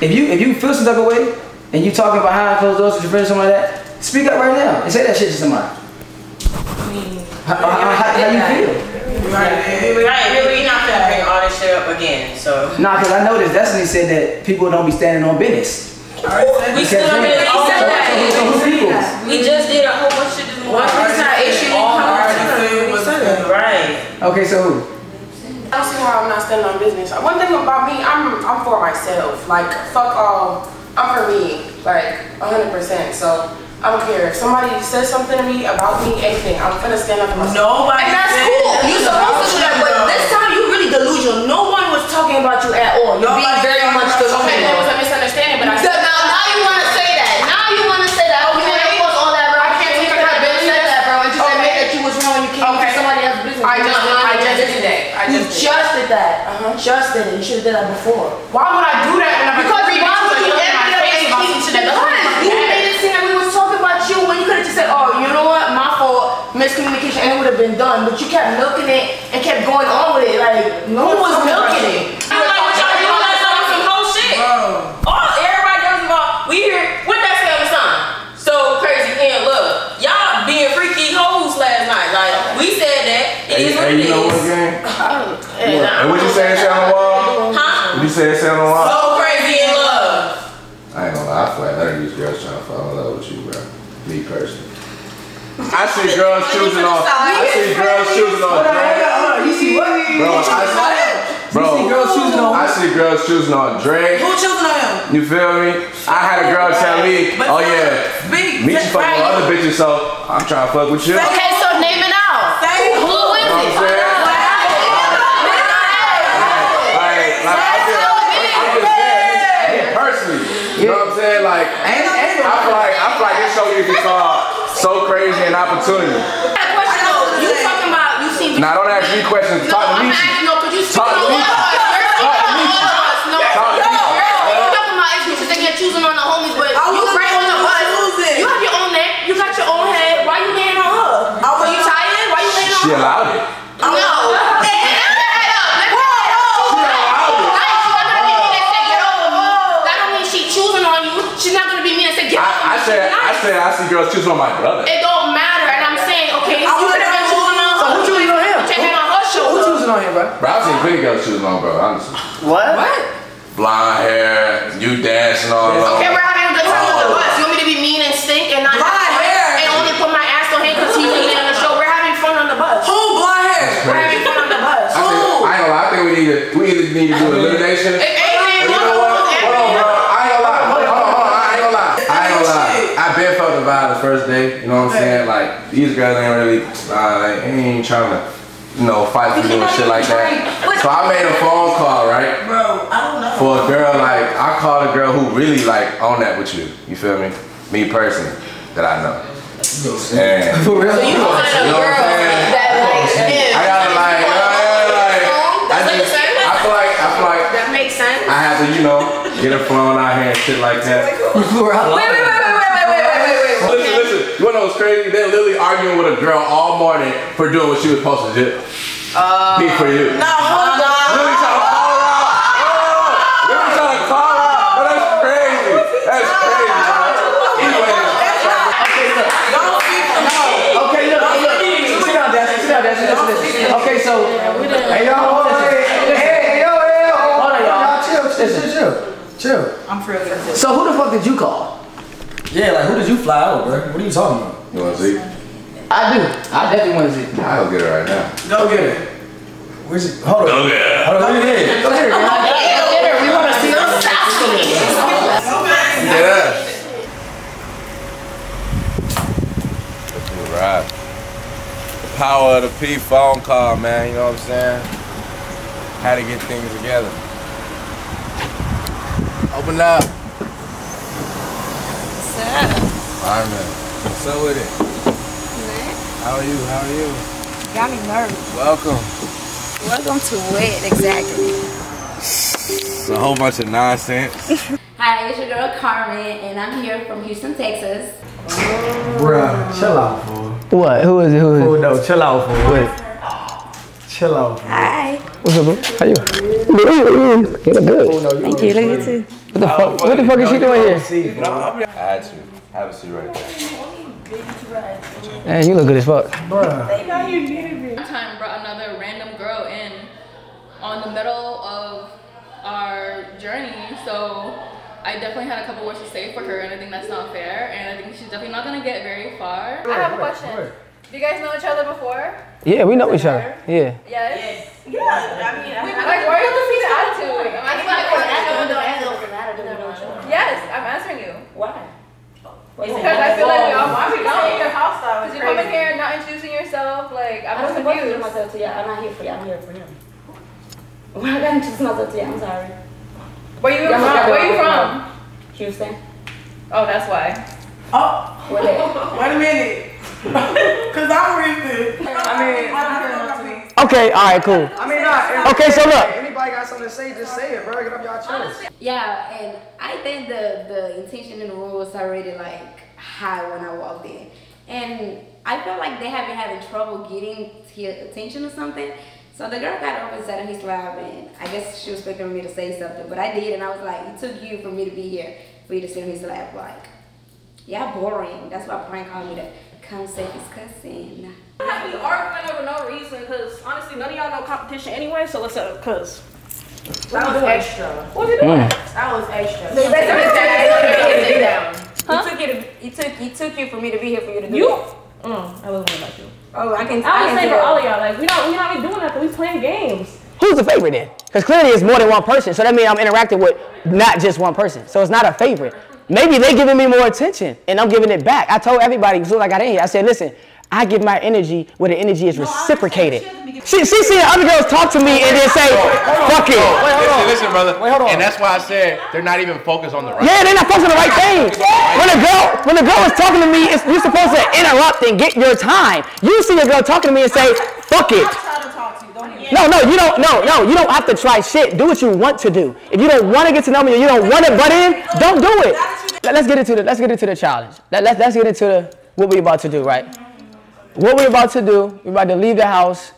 If you if you feel some type of way and you talking behind closed doors with your friends or something like that, speak up right now and say that shit to somebody. How, how, how, how you feel? Right, right. We're not gonna bring all this shit up again. So Nah, cause I noticed Destiny said that people don't be standing on business. We still on business. So- so- so who people? We just did a whole bunch of shit this morning. One person issue, you All come already Right. Okay, so who? I don't see why I'm not standing on business. One thing about me, I'm I'm for myself. Like fuck all. I'm for me. Like 100. percent So I don't care if somebody says something to me about me, anything. I'm gonna stand up for myself. Nobody And that's cool. that. You supposed to do that, but this time you really delusional. No one was talking about you at all. You're being very much delusional. Okay, there was a misunderstanding, but I So now, now you want to say that. Now you want to say that. Oh, you want to post all that, bro. I can't take You said accountability. that, bro. And you said Okay. that you was wrong. You came Okay. to somebody else's business. I You just- not- I not just your did that. I You just did. just did that. Uh-huh. Just did it. You should have done that before. Why would I do that when I'm Because three why bitches would are you yelling in my end up face and about keep some shit that Because doesn't you matter? made it seem like we was talking about you when you could have just said, oh, you know what, my fault, miscommunication, and it would have been done. But you kept milking it and kept going on with it. Like, no Who one was talking about milking you. it? You like what y'all do? Like some some whole shit. All everybody knows about. We here with that family son. So crazy. And look, y'all being freaky hoes last night. Like we said that. It is what it you know what, is. gang? And what you say say on the wall? Huh? What you say say on the wall? So crazy in love. I ain't gonna lie, I feel like none of these girls trying to fall in love with you, bro. Me personally. I see girls choosing on. I see girls choosing on drag. You see what? Bro, I, bro, You see girls choosing on I see girls choosing on drag. Who choosing on him? You feel me? I had a oh, girl tell me, oh yeah, Speak. me fuck with other bitches, so I'm trying to fuck with you. Okay, so name it out. Say Who is You know what I'm it? saying? Like, like, I just, I'm just saying, me personally, you know what I'm saying? Like, I feel like, I feel like this show is called So Crazy an Opportunity. I got a Now don't ask me questions. No, Talk to me. asking, no, because you Talk to me. all of us. You're speaking Talk to me. all of us. No, Talk to me. no, you're talking about ex bitches that get choosing on the homies, but I you wasn't right on the the bus. choosing. You have your own neck. You got your own head. Why you laying on her? Are you tired? Why you laying on She her? allowed it. No. Hey, hey, lift your head up. Lift your head up. She allowed it. Right, she's not gonna be mean and say get over me. That don't mean she choosing on you. She's not gonna be mean and say get over me. I, I said, I not. said, I see girls choose on my brother. It don't matter, and I'm saying, okay, I you was could have been not choosing on So her. who choosing on him? Put your hand on her Who shoulder. choosing on him, bro? Bro, I've seen plenty girls choosing on, bro. Honestly, What? What? blonde hair, you dancing all along. Okay, we're having a good time on the bus. You want me to be mean and stink and not Blonde hair. and only put my ass on him because he's the on the show? We're having fun on the bus. Who blonde hair? We're having fun on the bus. I, think, I ain't gonna lie. I think we need to, we either need to do elimination. If Adrian You know what? Hold on, bro. I ain't gonna lie. Hold on, hold on. I ain't gonna lie. I ain't gonna lie. I been felt the vibe the first day. You know what I'm saying? Like these girls ain't really, uh, ain't trying to, you know, fight for you and shit like that. So I made a phone call, right? Bro, I don't know. For a girl like I called a girl who really like on that with you. You feel me? Me personally, that I know. And For real? So you wanted a You know what girl I'm saying? that like him. I gotta like, uh, like, I Does that just. I feel like, I feel like That makes sense. I have to, you know, get her flown out here and shit like that. Wait, wait, wait, wait, wait, wait, wait. Listen, listen. You wanna know what's crazy? They're literally arguing with a girl all morning for doing what she was supposed to do. Uh, Be for you. No, hold Literally on. trying to call her out. Oh, literally trying to call her out. Bro, that's crazy. That's crazy, bro. Anyway, Okay, look. Don't speak for me. Okay, look, look. Sit down, Dasher. Sit down, Dasher. Listen, listen. Okay, so. Hey, yo, hold on. Hey, hey, yo, hey, yo. Hold on, y'all. Chill, chill, chill, chill. Chill. I'm for real. So who the fuck did you call? Yeah, like who did you fly out, bro? What are you talking about? you wanna see? I do. I definitely want to see. I'll get her right now. Go get it. Where's it? Hold on. Go get her. Hold on, where you at? Go get her, girl. Get her. We want to see her. Yeah. Let's ride. The power of the P phone call, man. You know what I'm saying? How to get things together. Open up. What's up? Alright, man. What's up with it? How are you? How are you? Got me nervous. Welcome. Welcome to what exactly? It's a whole bunch of nonsense. Hi, it's your girl Carmen, and I'm here from Houston, Texas. Bruh, chill out, fool. What? Who is it? Who is Fool, no, chill out, fool. What? Chill out, fool. Hi. What's up, bro? How you? You look good. Thank you. Look at you too. What the fuck? What the fuck is she doing here? I had to. Have a seat right there. Man, you look good as fuck. Bruh. One time brought another random girl in on the middle of our journey, so I definitely had a couple words to say for her, and I think that's not fair, and I think she's definitely not gonna get very far. I have a question. Do you guys know each other before? Yeah, we know each other. Yeah. Yes. Yeah, I mean, Wait, like, why are you looking at attitude? I'm asking you a question. Yes, I'm answering you. Why? Because I feel like we all want to know. your house Because you come in here not introducing yourself, like, I'm I'm just supposed to confused. introduce myself to y'all. I'm not here for y'all. I'm here for him. When I got introduced myself to y'all, I'm sorry. Where you Y'all from? got Where you from? Houston. Oh, that's why. Oh, wait a minute. Cause I'm Houston. I mean, Okay, all right, cool. I mean, nah, Okay, so look. Anybody got something to say, just say it, bro. Get up y'all chest. Yeah, and I think the the intention in the room was already like high when I walked in, and I felt like they have been having trouble getting his attention or something. So the girl got up and sat on his lap, and I guess she was expecting me to say something, but I did, and I was like, it took you for me to be here for you to sit on his lap, like, yeah, boring. That's why Prank called me the concept is cussing. I be arguing over no reason because honestly, none of y'all know competition anyway. So let's uh, cause. That was extra. What you doing? That was extra. They basically Sit said- down. Took you to, took it took you for me to be here for you to do You? that. Mm, I wasn't about you. Oh, I can. I was can saying for all of y'all, like we not we not be doing nothing. We playing games. Who's the favorite then? Because clearly it's more than one person. So that means I'm interacting with not just one person. So it's not a favorite. Maybe they giving me more attention and I'm giving it back. I told everybody as soon as I got in here, I said, listen, I give my energy where the energy is reciprocated. She, she see other girls talk to me and then say, fuck it. Listen, listen, brother. Wait, hold on. And that's why I said they're not even focused on the right. Yeah, they're not focused on the right thing. When a girl, when a girl is talking to me, it's, you're supposed to interrupt and get your time. You see a girl talking to me and say, Fuck it. No, no, you don't. No, no, you don't have to try shit. Do what you want to do. If you don't want to get to know me you don't want to butt in, don't do it. Let- Let's get into the. Let's get into the challenge. Let, let, let's get into the what we about to do, right? What we about to do? We about to leave the house.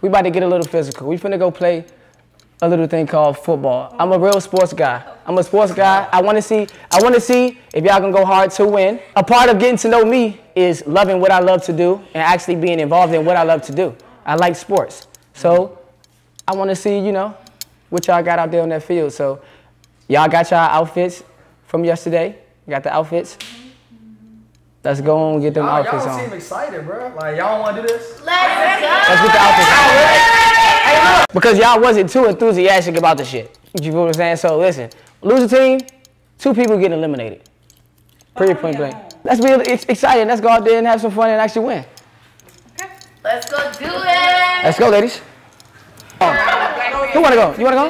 We about to get a little physical. We finna go play a little thing called football. I'm a real sports guy. I'm a sports guy. I want to see. I want to see if y'all can go hard to win. A part of getting to know me is loving what I love to do and actually being involved in what I love to do. I like sports, so I want to see, you know, what y'all got out there on that field. So y'all got y'all outfits from yesterday. You got the outfits. Let's go on and get them Y'all, outfits y'all on. seem excited, bro. Like y'all don't want to do this? Let's go. Let's get the outfits on. Because y'all wasn't too enthusiastic about the shit. You feel what I'm saying? So listen, lose a team, two people get eliminated. Pretty oh, point blank. Let's be ex- excited. Let's go out there and have some fun and actually win. Okay. Let's go do it. Let's go, ladies. Oh. Who wanna go? You wanna go?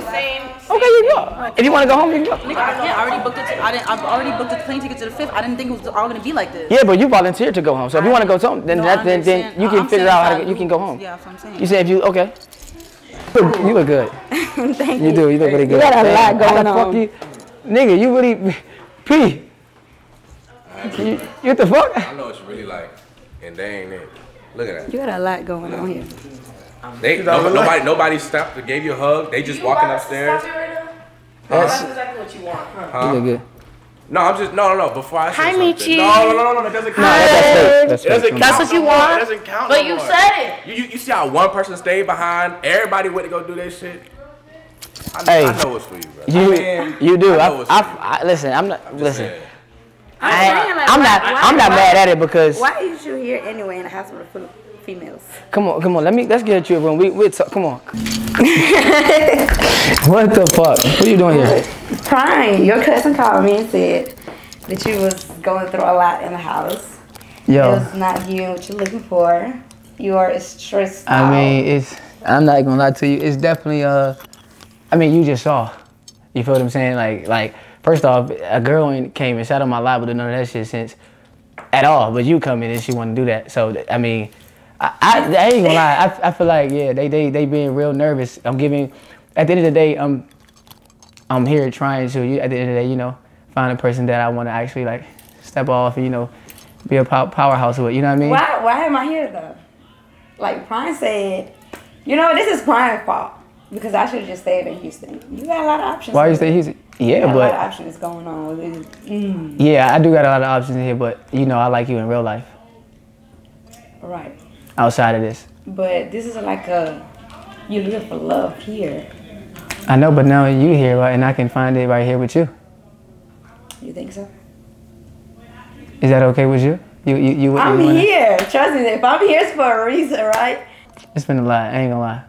Okay, you go. If you wanna go home, you can go. Nigga, I can't. I already booked it. I didn't. I've already booked the plane ticket to the fifth. I didn't think it was all gonna be like this. Yeah, but you volunteered to go home. So if you wanna go home, then No, that, then, then you can I'm figure out how to, I you can go home. Yeah, that's what I'm saying. You said if you okay. You look good. Thank You You do. You look really good. You got a Damn, lot how the going fuck on. You, nigga, you really, P. You, you what the fuck? I know what you really like, and they ain't it. Look at that. You got a lot going on here. They no, nobody nobody stopped. Gave you a hug. They just walking upstairs. That's- Huh? exactly what you want. Huh? You good. No, I'm just no, no, no. Before I say Hi, something. Mechie. No, no, no, no, no. That doesn't count. No, that's fake. That's It doesn't count That's what you no more. want? It doesn't count. But no you more. said it. You, you, you see how one person stayed behind? Everybody went to go do their shit. I, Hey, I know it's for you, bro. You, I mean, you do. I I, know it's I, I, listen, I'm not. Listen, I'm I, saying, like, I'm why- not. why- I'm not why- mad at it because. Why is you here anyway in a hospital full of females? Come on, come on. Let me. Let's get you a room. We, we talk. Come on. what the fuck? What are you doing here? Crying. Your cousin called me and said that you was going through a lot in the house. Yo. It was not you what you're looking for. You are stressed I out. mean, it's. I'm not gonna lie to you. It's definitely uh. I mean, you just saw. You feel what I'm saying? Like, like. First off, a girl ain't came and sat on my lap with none of that shit since, at all. But you come in and she want to do that. So I mean, I, I, ain't gonna lie. I, I feel like yeah, they they they being real nervous. I'm giving. At the end of the day, I'm. I'm here trying to. At the end of the day, you know, find a person that I want to actually like step off and you know, be a pow- powerhouse with. You know what I mean? Why why am I here though? Like Prime said, you know, this is Prime's fault. Because I should have just stayed in Houston. You got a lot of options. Why you stay Houston? You Yeah, got a lot of but options going on. Mm. yeah, I do got a lot of options here. But you know, I like you in real life Right. Outside of this. But this is like a you live for love here. I know, but now you here, right? And I can find it right here with you. You think so? Is that okay with you? You you you. you I'm wanna- here. Trust me. If I'm here, it's for a reason, right? It's been a lot. I ain't gonna lie.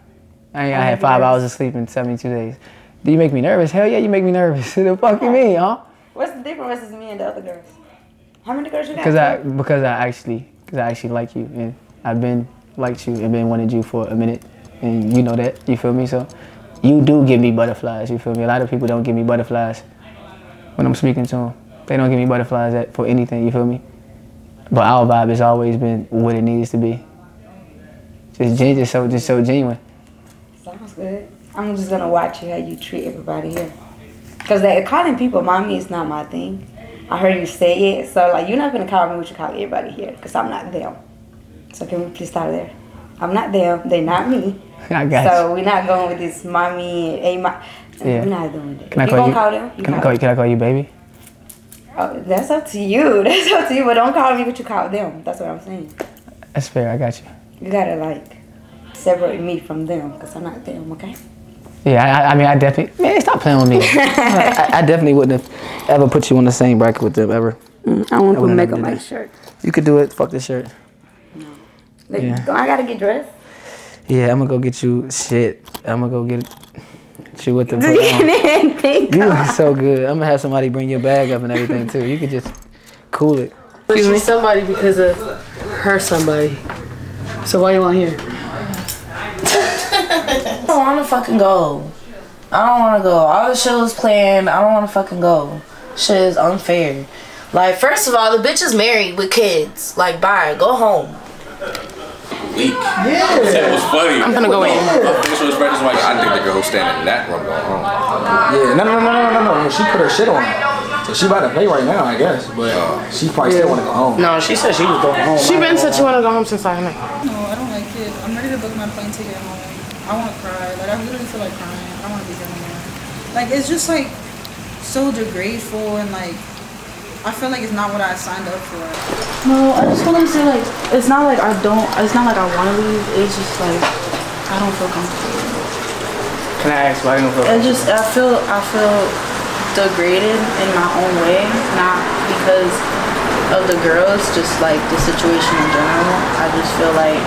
I ain't. I had five nervous. hours of sleep in 72 days. Do you make me nervous? Hell yeah, you make me nervous. the fuck you mean, huh? What's the difference versus me and the other girls? How many girls you got? Because I because I actually because I actually like you and I've been liked you and been wanted you for a minute and you know that you feel me so you do give me butterflies you feel me a lot of people don't give me butterflies when I'm speaking to them they don't give me butterflies at, for anything you feel me but our vibe has always been what it needs to be just just so just so genuine Sounds good. I'm just gonna watch you how you treat everybody here. Cause that calling people mommy is not my thing. I heard you say it, so like you're not gonna call me what you call everybody here, cause I'm not them. So can we please start there? I'm not them. They're not me. I got so we're not going with this mommy and a Yeah. We're not doing that. can I you call gonna you call them? You can I call call you can I call you baby Oh, that's up to you. That's up to you. But don't call me what you call them. That's what I'm saying. that's fair I got you You gotta like separate me from them, cause I'm not them. Okay. Yeah, I, I- I mean, I definitely, man, stop playing with me. I, I definitely wouldn't have ever put you on the same bracket with them ever. Mm, I want to put wouldn't makeup on my shirt. You could do it. Fuck this shirt. Like, Yeah. I gotta get dressed. Yeah, I'm gonna go get you shit. I'm gonna go get you with the. Do you? You look so good. I'm gonna have somebody bring your bag up and everything too. You could just cool it. Excuse me, somebody because of her somebody. So why you want here? I don't want to fucking go. I don't want to go. All the shows playing. I don't want to fucking go. Shit is unfair. Like, first of all, the bitch is married with kids. Like, bye. Go home. Weak. Yeah. It was funny. I'm gonna go in. My facial expressions like, I think the girl who's standing in that room going home. Yeah, no, no, no, no, no, no, no. She put her shit on. So she about to play right now, I guess. But uh, she probably still want to go home. No, she said she was going home. She been said she want to go home since last night. No, I don't like it. I'm ready to book my plane ticket home. I want to cry. Like, I literally feel like crying. I want to be here anymore. Like, it's just like so degradeful and like, I feel like it's not what I signed up for. No, I just want to say like it's not like I don't. It's not like I want to leave. It's just like I don't feel comfortable. Can I ask why you don't feel? I just I feel I feel degraded in my own way, not because of the girls, just like the situation in general. I just feel like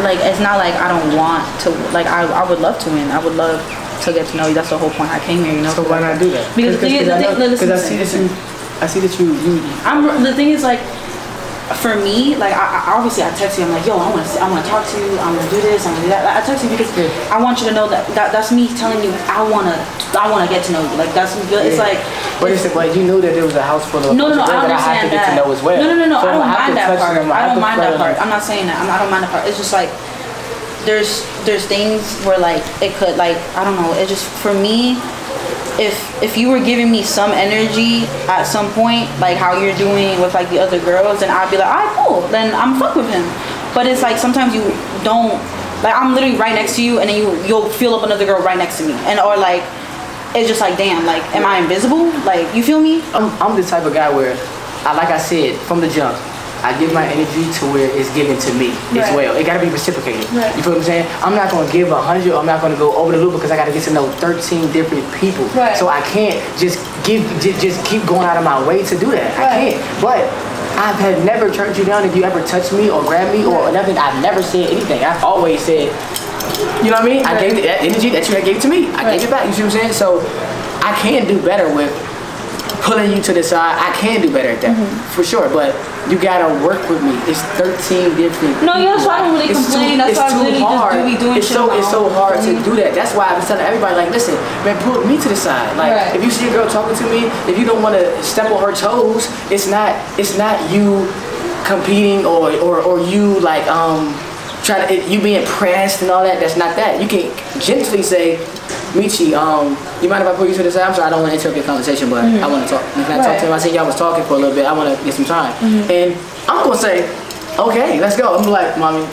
like it's not like I don't want to like I, I would love to win. I would love to get to know you. That's the whole point I came here, you know. So why not do that? Because the thing is, the I, thing, know- listen, 'cause I see that listen. I see that you, you, I'm the thing is like for me, like I, I obviously I text you. I'm like, yo, I want to, I want to talk to you. I'm gonna do this. I'm gonna do that. Like, I text you because I want you to know that, that that's me telling you I wanna, I wanna get to know you. Like that's good. it's Yeah. like. But it's but you knew that there was a house full of No, no, no. I girls that I have understand to get that. to know as well. No, no, no, no. So I don't have mind that part. them, I have don't mind that part. them. I'm not saying that. I'm, I don't mind that part. It's just like there's there's things where like it could like I don't know. It just for me, if if you were giving me some energy at some point, like how you're doing with like the other girls, then I'd be like, alright, cool. Then I'm fuck with him. But it's like sometimes you don't. Like I'm literally right next to you, and then you you'll feel up another girl right next to me, and or like it's just like damn, like am I invisible? Like you feel me? I'm, I'm the type of guy where, I, like I said from the jump, I give my energy to where it's given to me as well. It gotta be reciprocated. Right. You feel what I'm saying? I'm not gonna give a hundred. I'm not gonna go over the loop because I gotta get to know 13 different people. Right. So I can't just give, just, just keep going out of my way to do that. I can't. But I've had never turned you down if you ever touched me or grabbed me or nothing. I've never said anything. I've always said, you know what I mean? I gave that energy that you had gave to me. I gave it back. You see what I'm saying? So I can do better with pulling you to the side. I can do better at that for sure. But you gotta work with me. It's 13 different. No, yeah, that's why I don't really It's complain. Too, That's it's why I too literally just hard. do be doing it's so it's so hard to Mhm. do that. That's why I was telling everybody like, listen, man, pull me to the side. Like Right. if you see a girl talking to me, if you don't want to step on her toes, it's not it's not you competing or or, or you like um trying to you being pressed and all that. That's not that. You can gently say. Mechie, um, you mind if I pull you to the side? I'm sorry, I don't want to interrupt your conversation, but mm-hmm. I want to talk. Can I talk to him? I said y'all was talking for a little bit. I want to get some time, mm-hmm. and I'm gonna say, okay, let's go. I'm like, mommy,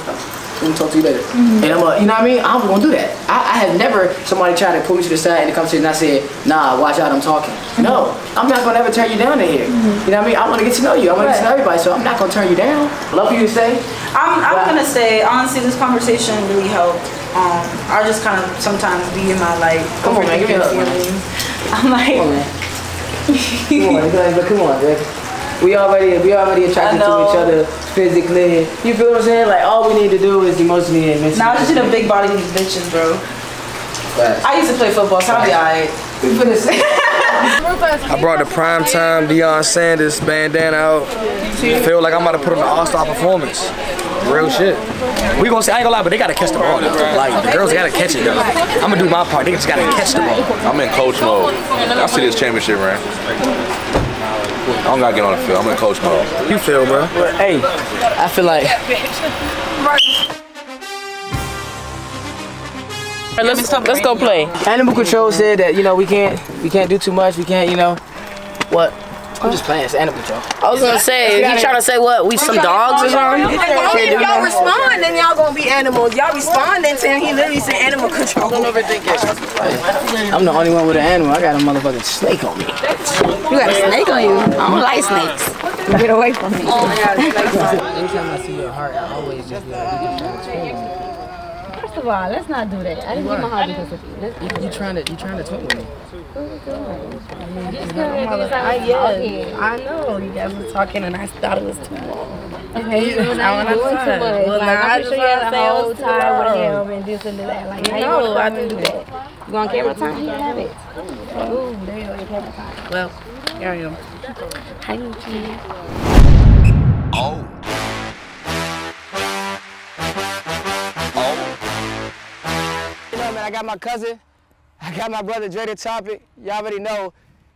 let me talk to you later. Mm-hmm. And I'm like, you know what I mean? I'm gonna do that. I, I have never somebody tried to pull me to the side in the conversation and I said, nah, watch out, I'm talking. No, I'm not gonna ever turn you down in here. You know what I mean? I wanna get to know you. I wanna get to know everybody, so I'm not gonna turn you down. Love for you to say. I'm, I'm gonna say honestly, this conversation really helped. Um, I just kind of sometimes be in my like Come on, man, give me a hug, man. feelings. I'm like, Come on, man. Come on, guys, but come on, man. We already we already attracted to each other physically. You feel what I'm saying? Like all we need to do is emotionally and mentally. now I just need a big body these bitches, bro. I used to play football, so I'll be alright. We finna say. I brought the primetime Deion Sanders bandana out. Feel like I'm about to put on an all-star performance. Real shit. We gonna say I ain't gonna lie, but they gotta catch the ball though. Like the girls gotta catch it though. I'm gonna do my part. They just gotta catch the ball. I'm in coach mode. I see this championship, man. I don't gotta get on the field. I'm in coach mode. You feel, bro? Hey, I feel like Let's let's go play. Animal Control said that you know we can't we can't do too much. We can't you know what. I'm just playing. It's Animal Control. I was gonna say, you trying to say what? We some dogs or something? Only if y'all respond, then y'all gonna be animals. Y'all respond, then saying he literally said animal control. Don't overthink it. I'm the only one with an animal. I got a motherfucking snake on me. You got a snake on you. I don't like snakes. Get away from me. Oh my Anytime I see your heart, I always just of all, let's not do that. I didn't get my heart because of you. Let's with. You trying to you trying to twin with me? Oh, just go ahead and I, yeah. I know. You guys were talking and I thought it was too long. Okay, you're I not wanna doing too much. Well, like, nah, I I'm sure you had say a it whole was time with long. him and this and that. Like, now you No, wanna I didn't do that. You going camera time? You have it. Ooh, there you go, camera time. Well, here I am. Hi, Mechie. Oh. I got my cousin, I got my brother Dre the Topic. Y'all already know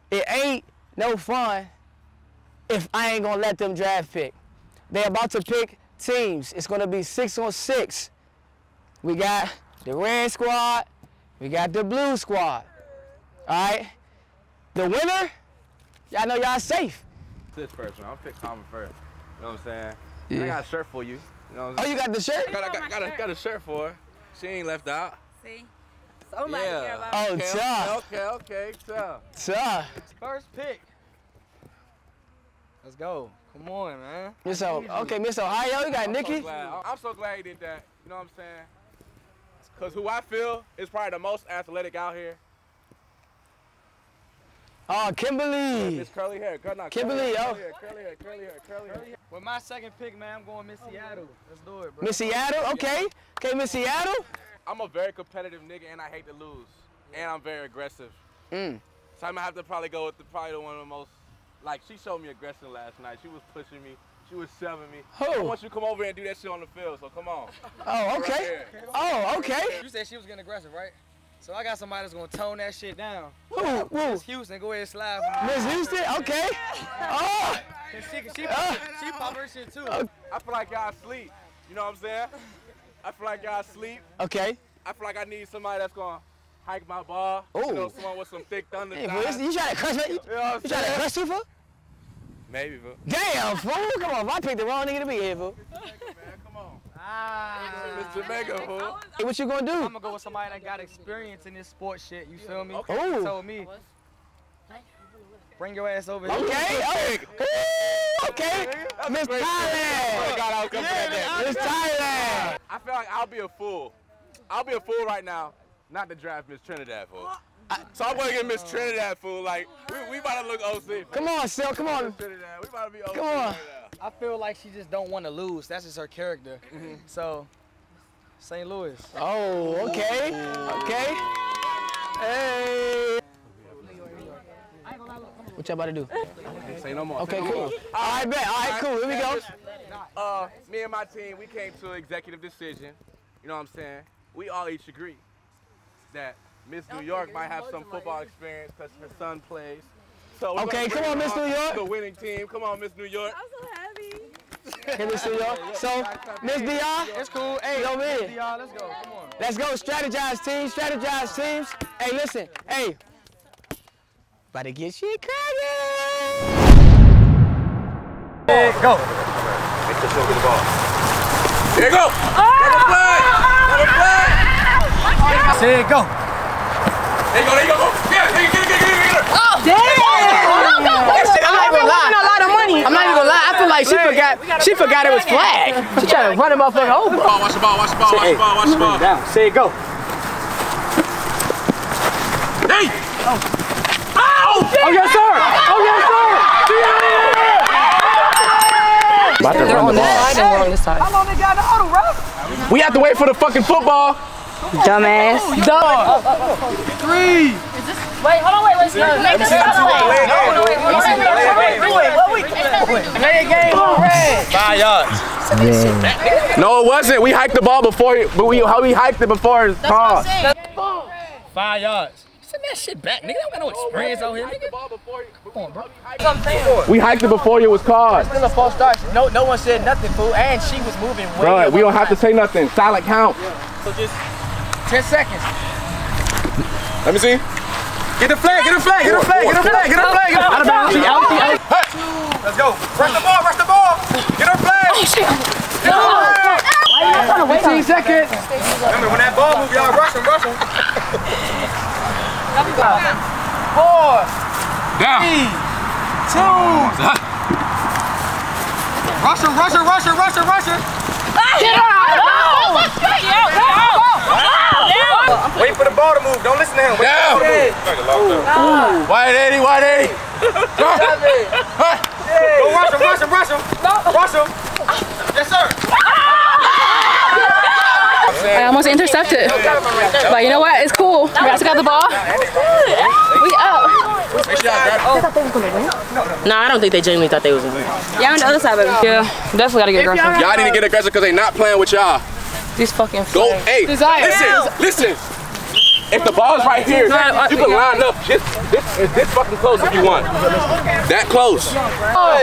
it ain't no fun if I ain't gonna let them draft pick. They about to pick teams. It's gonna be six on six. We got the red squad, we got the blue squad. All right. The winner, y'all know y'all safe. This first one. I'll pick Carmen first. You know what I'm saying? Yeah. I got a shirt for you. You know what I'm Oh, you got the shirt? Got, got, got, a, got a shirt for her. She ain't left out. See? Somebody yeah. care about Oh, okay, tough. Okay, okay, tough. Tough. First pick. Let's go. Come on, man. Miss o. Okay, Miss Ohio, you got I'm Nikki. So glad. I'm so glad he did that. You know what I'm saying? Because who I feel is probably the most athletic out here. Oh, Kimberly. Miss curly hair. Girl, not Kimberly, curly hair, yo. curly hair, curly hair, curly hair, curly hair. With my second pick, man, I'm going Miss Seattle. Let's do it, bro. Miss Seattle, okay. Okay, Miss Seattle. I'm a very competitive nigga and I hate to lose. And I'm very aggressive. Mm. So I'm gonna have to probably go with the, probably the one of the most, like she showed me aggression last night. She was pushing me. She was shoving me. Who? I want you to come over here and do that shit on the field, so come on. Oh, okay. Right. Oh, okay. You said she was getting aggressive, right? So I got somebody that's gonna tone that shit down. Who? Who? Miss Houston, go ahead and slide. for. Miss Houston, okay. Oh. She, she, Uh. she pop her shit too. I feel like y'all sleep. You know what I'm saying? I feel like y'all sleep. Okay. I feel like I need somebody that's gonna hike my ball. Ooh. You know, someone with some thick thunder. Hey, boy, you trying to crush me? You, You know what I'm you trying to crush you, fool? Maybe, but. Damn, fool. Come on, I picked the wrong nigga to be here, fool. Ah. Miss Jamaica, fool. Hey, what you gonna do? I'm gonna go with somebody that got experience in this sports shit. You feel me? Okay. Ooh. told me. Bring your ass over here. Okay, oh, ooh, okay. Miss Thailand. Oh God, I'll come back there. Miss Thailand. I feel like I'll be a fool. I'll be a fool right now, not to draft Miss Trinidad fool. So I'm gonna get Miss Trinidad fool. Like we, we about to look OC. Come on, Sil, come on. Miss Trinidad, we about to be OC. Come on. right. I feel like she just don't want to lose. That's just her character. Mm-hmm. So, St. Louis. Oh, okay. Okay. Hey. What y'all about to do? Say no more. Okay, cool. All right, bet. All right, cool. Here we go. Uh, me and my team, we came to an executive decision. You know what I'm saying? We all each agree that Miss New York might have some football experience because her son plays. So we're Okay, come on, Miss New York. The winning team. Come on, Miss New York. I'm so happy. Okay, Miss New York. So, Miss Dion. It's cool. Hey, Yo, man. Dion, let's go. Come on. Let's go. Strategize, teams. Strategize, teams. Hey, listen. Hey. About to get shit cracking. Hey, go. Here you go. Double play. Double play. Say it, go. There you go. There you go. Get it. Get it. Get it. Get it. Get it. Oh, damn! I'm not even gonna lie. a lot of money. I'm not even gonna lie. I feel like she forgot. She forgot it was flag. She trying to run a motherfucker over. Ball, watch the ball. Watch the ball. Watch the ball. Watch the ball. Down. Say it, go. Hey. Oh yes sir. Oh yes sir. About to run the ball. How long they got the huddle, bro? We have to wait for the fucking football. Dumbass. Dog. Three. Wait, hold on, wait, let's go. Make this stop. Wait, Wait, no, no, wait, wait, wait, wait, wait, wait, what we Play a game on red. Five yards. No, it wasn't. We hiked the ball before, but we how we hiked it before it's called. Five yards. Send that shit back, nigga. They don't got no experience out here, nigga. Come on, bro. We hiked it before it was called. Still a false start. No, no one said nothing, fool. And she was moving way. Bro, we don't have to say nothing. Silent count. So just ten seconds. Let me see. Get the flag, get the flag, get the flag, get the flag, get the flag, get the flag. Out of bounds. She out. She out. Let's go. Rush the ball, rush the ball. Get her flag. Oh, get her flag. 15 seconds. Remember, when that ball move, y'all rush him, rush him. Four. Down. Three. Two. Rush him, rush him, rush him, rush him, rush him. Get out! Wait for the ball to move. Don't listen to him. Wait Down. for the ball to move. White 80, white 80. Go rush him, rush him, rush him. Rush him. Yes, sir. I almost intercepted. But you know what? It's cool. We got got the ball. We up. Nah, I don't think they genuinely thought they was gonna win. Yeah, on the other side, baby. Yeah, definitely got to get aggressive. Y'all need to get aggressive because they not playing with y'all. These fucking Go, hey, Desire. listen, listen. If the ball's right here, you can uh, line up just this, it's this fucking close if you want. That close. Oh.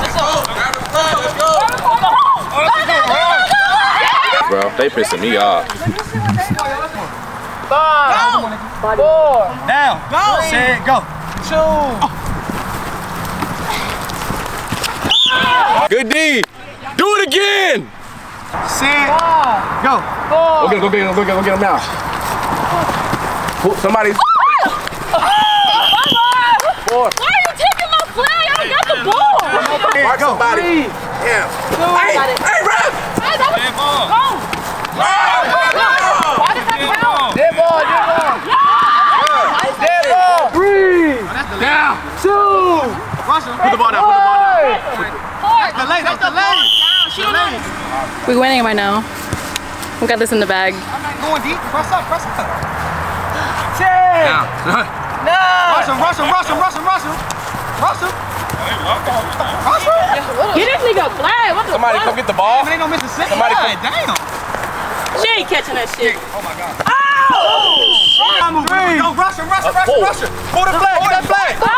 Let's go. Bro, they pissing me off. Five, four, Now, go, Say go. two, Good D. Do it again. Sit. Go. four. Go get him, go get him, go get him, go get him now. Who- Somebody's. Oh, four. Why are you taking my flag? I got the ball. Here, Mark go. somebody. Three. Yeah. Hey, hey, ref. Hey, that was- oh, oh Go. Why does that count? Dead ball, dead ball. Dead ball. Three. Down. Two. Put the ball down, put the ball down. Four. The lane, that's the lane. She don't know. We're winning right now. We got this in the bag. I'm not going deep. Press up, press up. Ten. Down. Nine. Rush him, rush him, rush him, Get this nigga flag. What the Somebody fuck? come get the ball. Ain't no Mississippi. Somebody God come- damn. She ain't catching that shit. Oh my God. Oh! Come on, Three. Go, rush him, rush him, rush him, rush him. Pull the flag. Get that flag. Oh,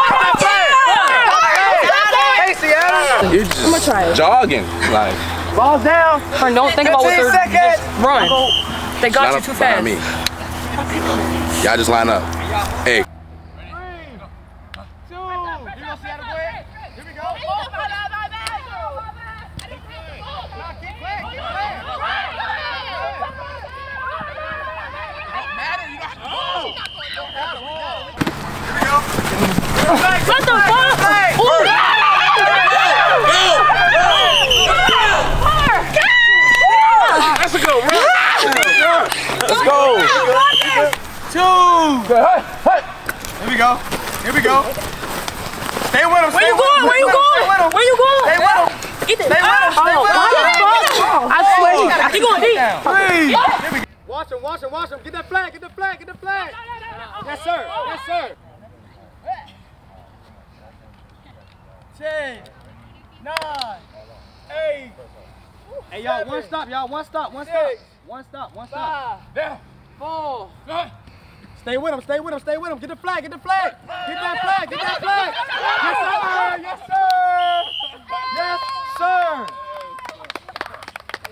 Get that flag. Hey, Seattle. You just I'm gonna try it. jogging. Like, Ball's down. Friend, don't think about what 15 they're seconds. just run. They got you too fast. Y'all just line up. Hey. What the fuck? Ooh. That's a good run. Let's go. Two. Hey, hey. Here we go. Here we go. Stay with him. Where you going? Where you going? Where you going? Stay with him. Get the Stay with him. Stay with him. Why the fuck? I swear he got He going deep. Three. Watch him, watch him, watch him. Get that flag, get the flag, get the flag. Yes, sir. Yes, sir. Ten. Nine. Eight. Hey, y'all, one stop, y'all. One stop, one stop. One stop, one stop. Five. Down. Four. Stay with him, stay with him, stay with him. Get the flag, get the flag. Get that flag, get that flag. Yes, sir. Yes, sir. Yes, sir.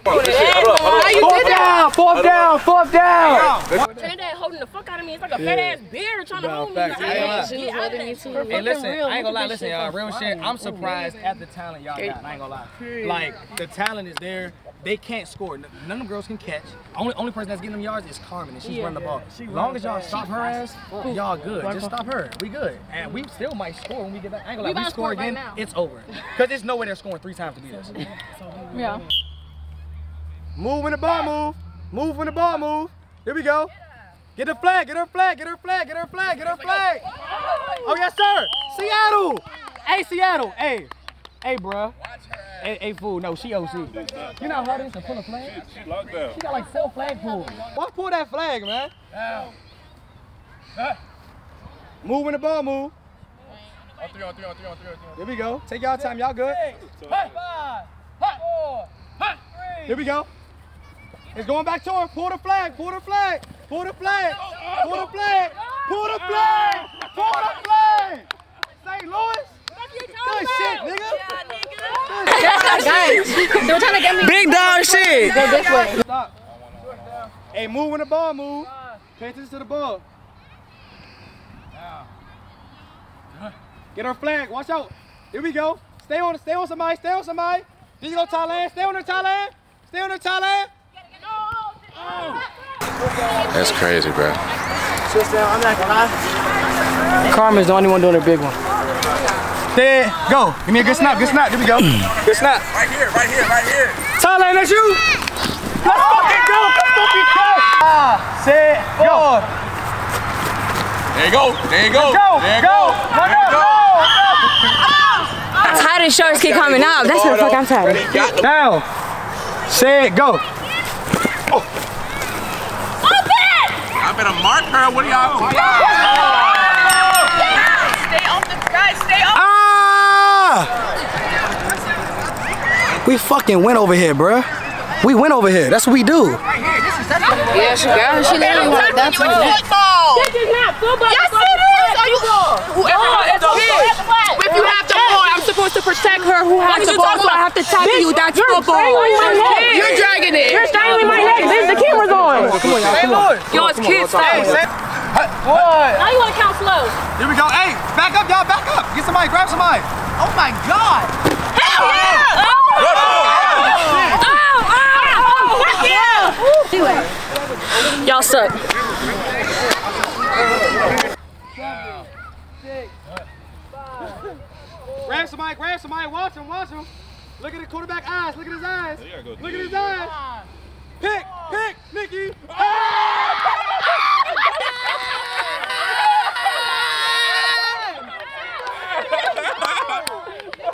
How you Fourth down, fourth down, fourth down. Trinidad holding the fuck out of me. It's like a fat ass bear trying to hold me. I ain't gonna lie. She was holding me too. Hey, listen, I ain't gonna lie, listen, y'all, real shit. I'm surprised at the talent y'all got. I ain't gonna lie. Like, the talent is there. They can't score. None of them girls can catch. Only only person that's getting them yards is Carmen, and she's running the ball. As long as y'all stop her ass, y'all good. Just stop her. We good. And we still might score when we get back. I ain't gonna We lie. We about score score right again, it's over. Because there's no way they're scoring three times to beat us. Yeah. Move when the ball move. Move when the ball move. Here we go. Get the flag, get her flag, get her flag, get her flag, get her flag. Oh, yes, sir. Seattle. Hey, Seattle. Hey. Hey, bruh. Hey, hey, fool. No, she OC. You know how hard it is to pull a flag? She locked down. She got like four flag pulls. Why pull that flag, man? Move when the ball move. On three, on three, on three, on three, on three. Here we go. Take y'all time. Y'all good? Five. Four. Here we go. It's going back to her. Pull the flag. Pull the flag. Pull the flag. Pull the flag. Pull the flag. Pull the flag. St. Louis. Good shit, nigga. Guys, they were trying to get me. Big dog shit. Go this way. Stop. Hey, move when the ball move. Pay attention to the ball. Get our flag. Watch out. Here we go. Stay on. Stay on somebody. Stay on somebody. Did you go Thailand? Stay on her Thailand. Stay on her Thailand. That's crazy, bro. I'm not gonna lie. Carmen's the only one doing a big one. There. Go. Give me a good snap. Good snap. Here we go. Good snap. Right here, right here, right here. Thailand, that's you. Let's fucking go. Let's fucking go. Ah, set, go. There you go. There you go. Go. There you Go. go. There you up. go. Go. Tired of shorts keep coming out. That's what the fuck I'm tired of. Now. Set, go. I better mark her. What are y'all? Stay off the guys. Stay off. Ah! We fucking went over here, bruh. We went over here. That's what we do. Yeah, she got She literally went down to the net. Football. This is not football. Yes, it is. Are you Whoever oh, is If you have the ball, I'm supposed to protect her who What has are the ball, so I have to tackle you. That's you're football. strangling my It's neck. You're dragging it. You're strangling my neck, bitch. The camera's on. Come on, y'all. Come on. Yo, it's kids Hey, style. say- Hey, What? Now you want to count slow. Here we go. Hey, back up, y'all. Back up. Get somebody. Grab somebody. Oh my God. Hell yeah! Oh, yeah! Y'all suck. Grab somebody. Grab somebody. Watch him. Watch him. Look at the quarterback eyes. Look at his eyes. Look at his eyes. Pick. Pick. Mickey.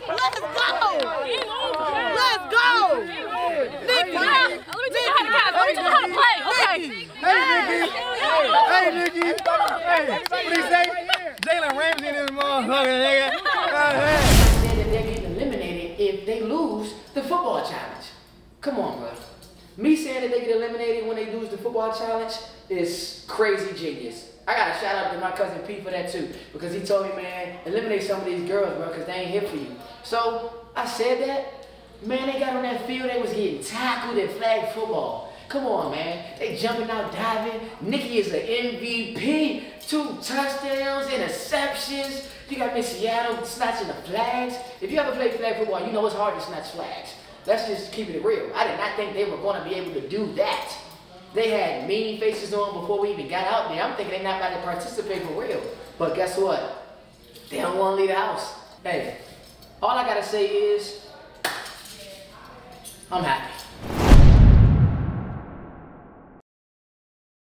Let's go. Let's go. Nikki. Let me teach you how to count. Let me teach you how to play. Okay. Hey, Nikki. Hey, Nikki. Hey, what do you say? Jalen Ramsey in this motherfucker, nigga. Said that they're getting eliminated if they lose the football challenge. Come on, bro. Me saying that they get eliminated when they lose the football challenge is crazy genius. I got to shout out to my cousin Pete for that too, because he told me, man, eliminate some of these girls, bro, because they ain't here for you. So I said that. Man, they got on that field, they was getting tackled in flag football. Come on, man. They jumping out, diving. Nikki is an MVP. Two touchdowns, interceptions. You got in Seattle snatching the flags. If you ever played flag football, you know it's hard to snatch flags. Let's just keep it real. I did not think they were going to be able to do that. They had mean faces on before we even got out there. I'm thinking they're not about to participate for real. But guess what? They don't want to leave the house. Hey, all I got to say is, I'm happy.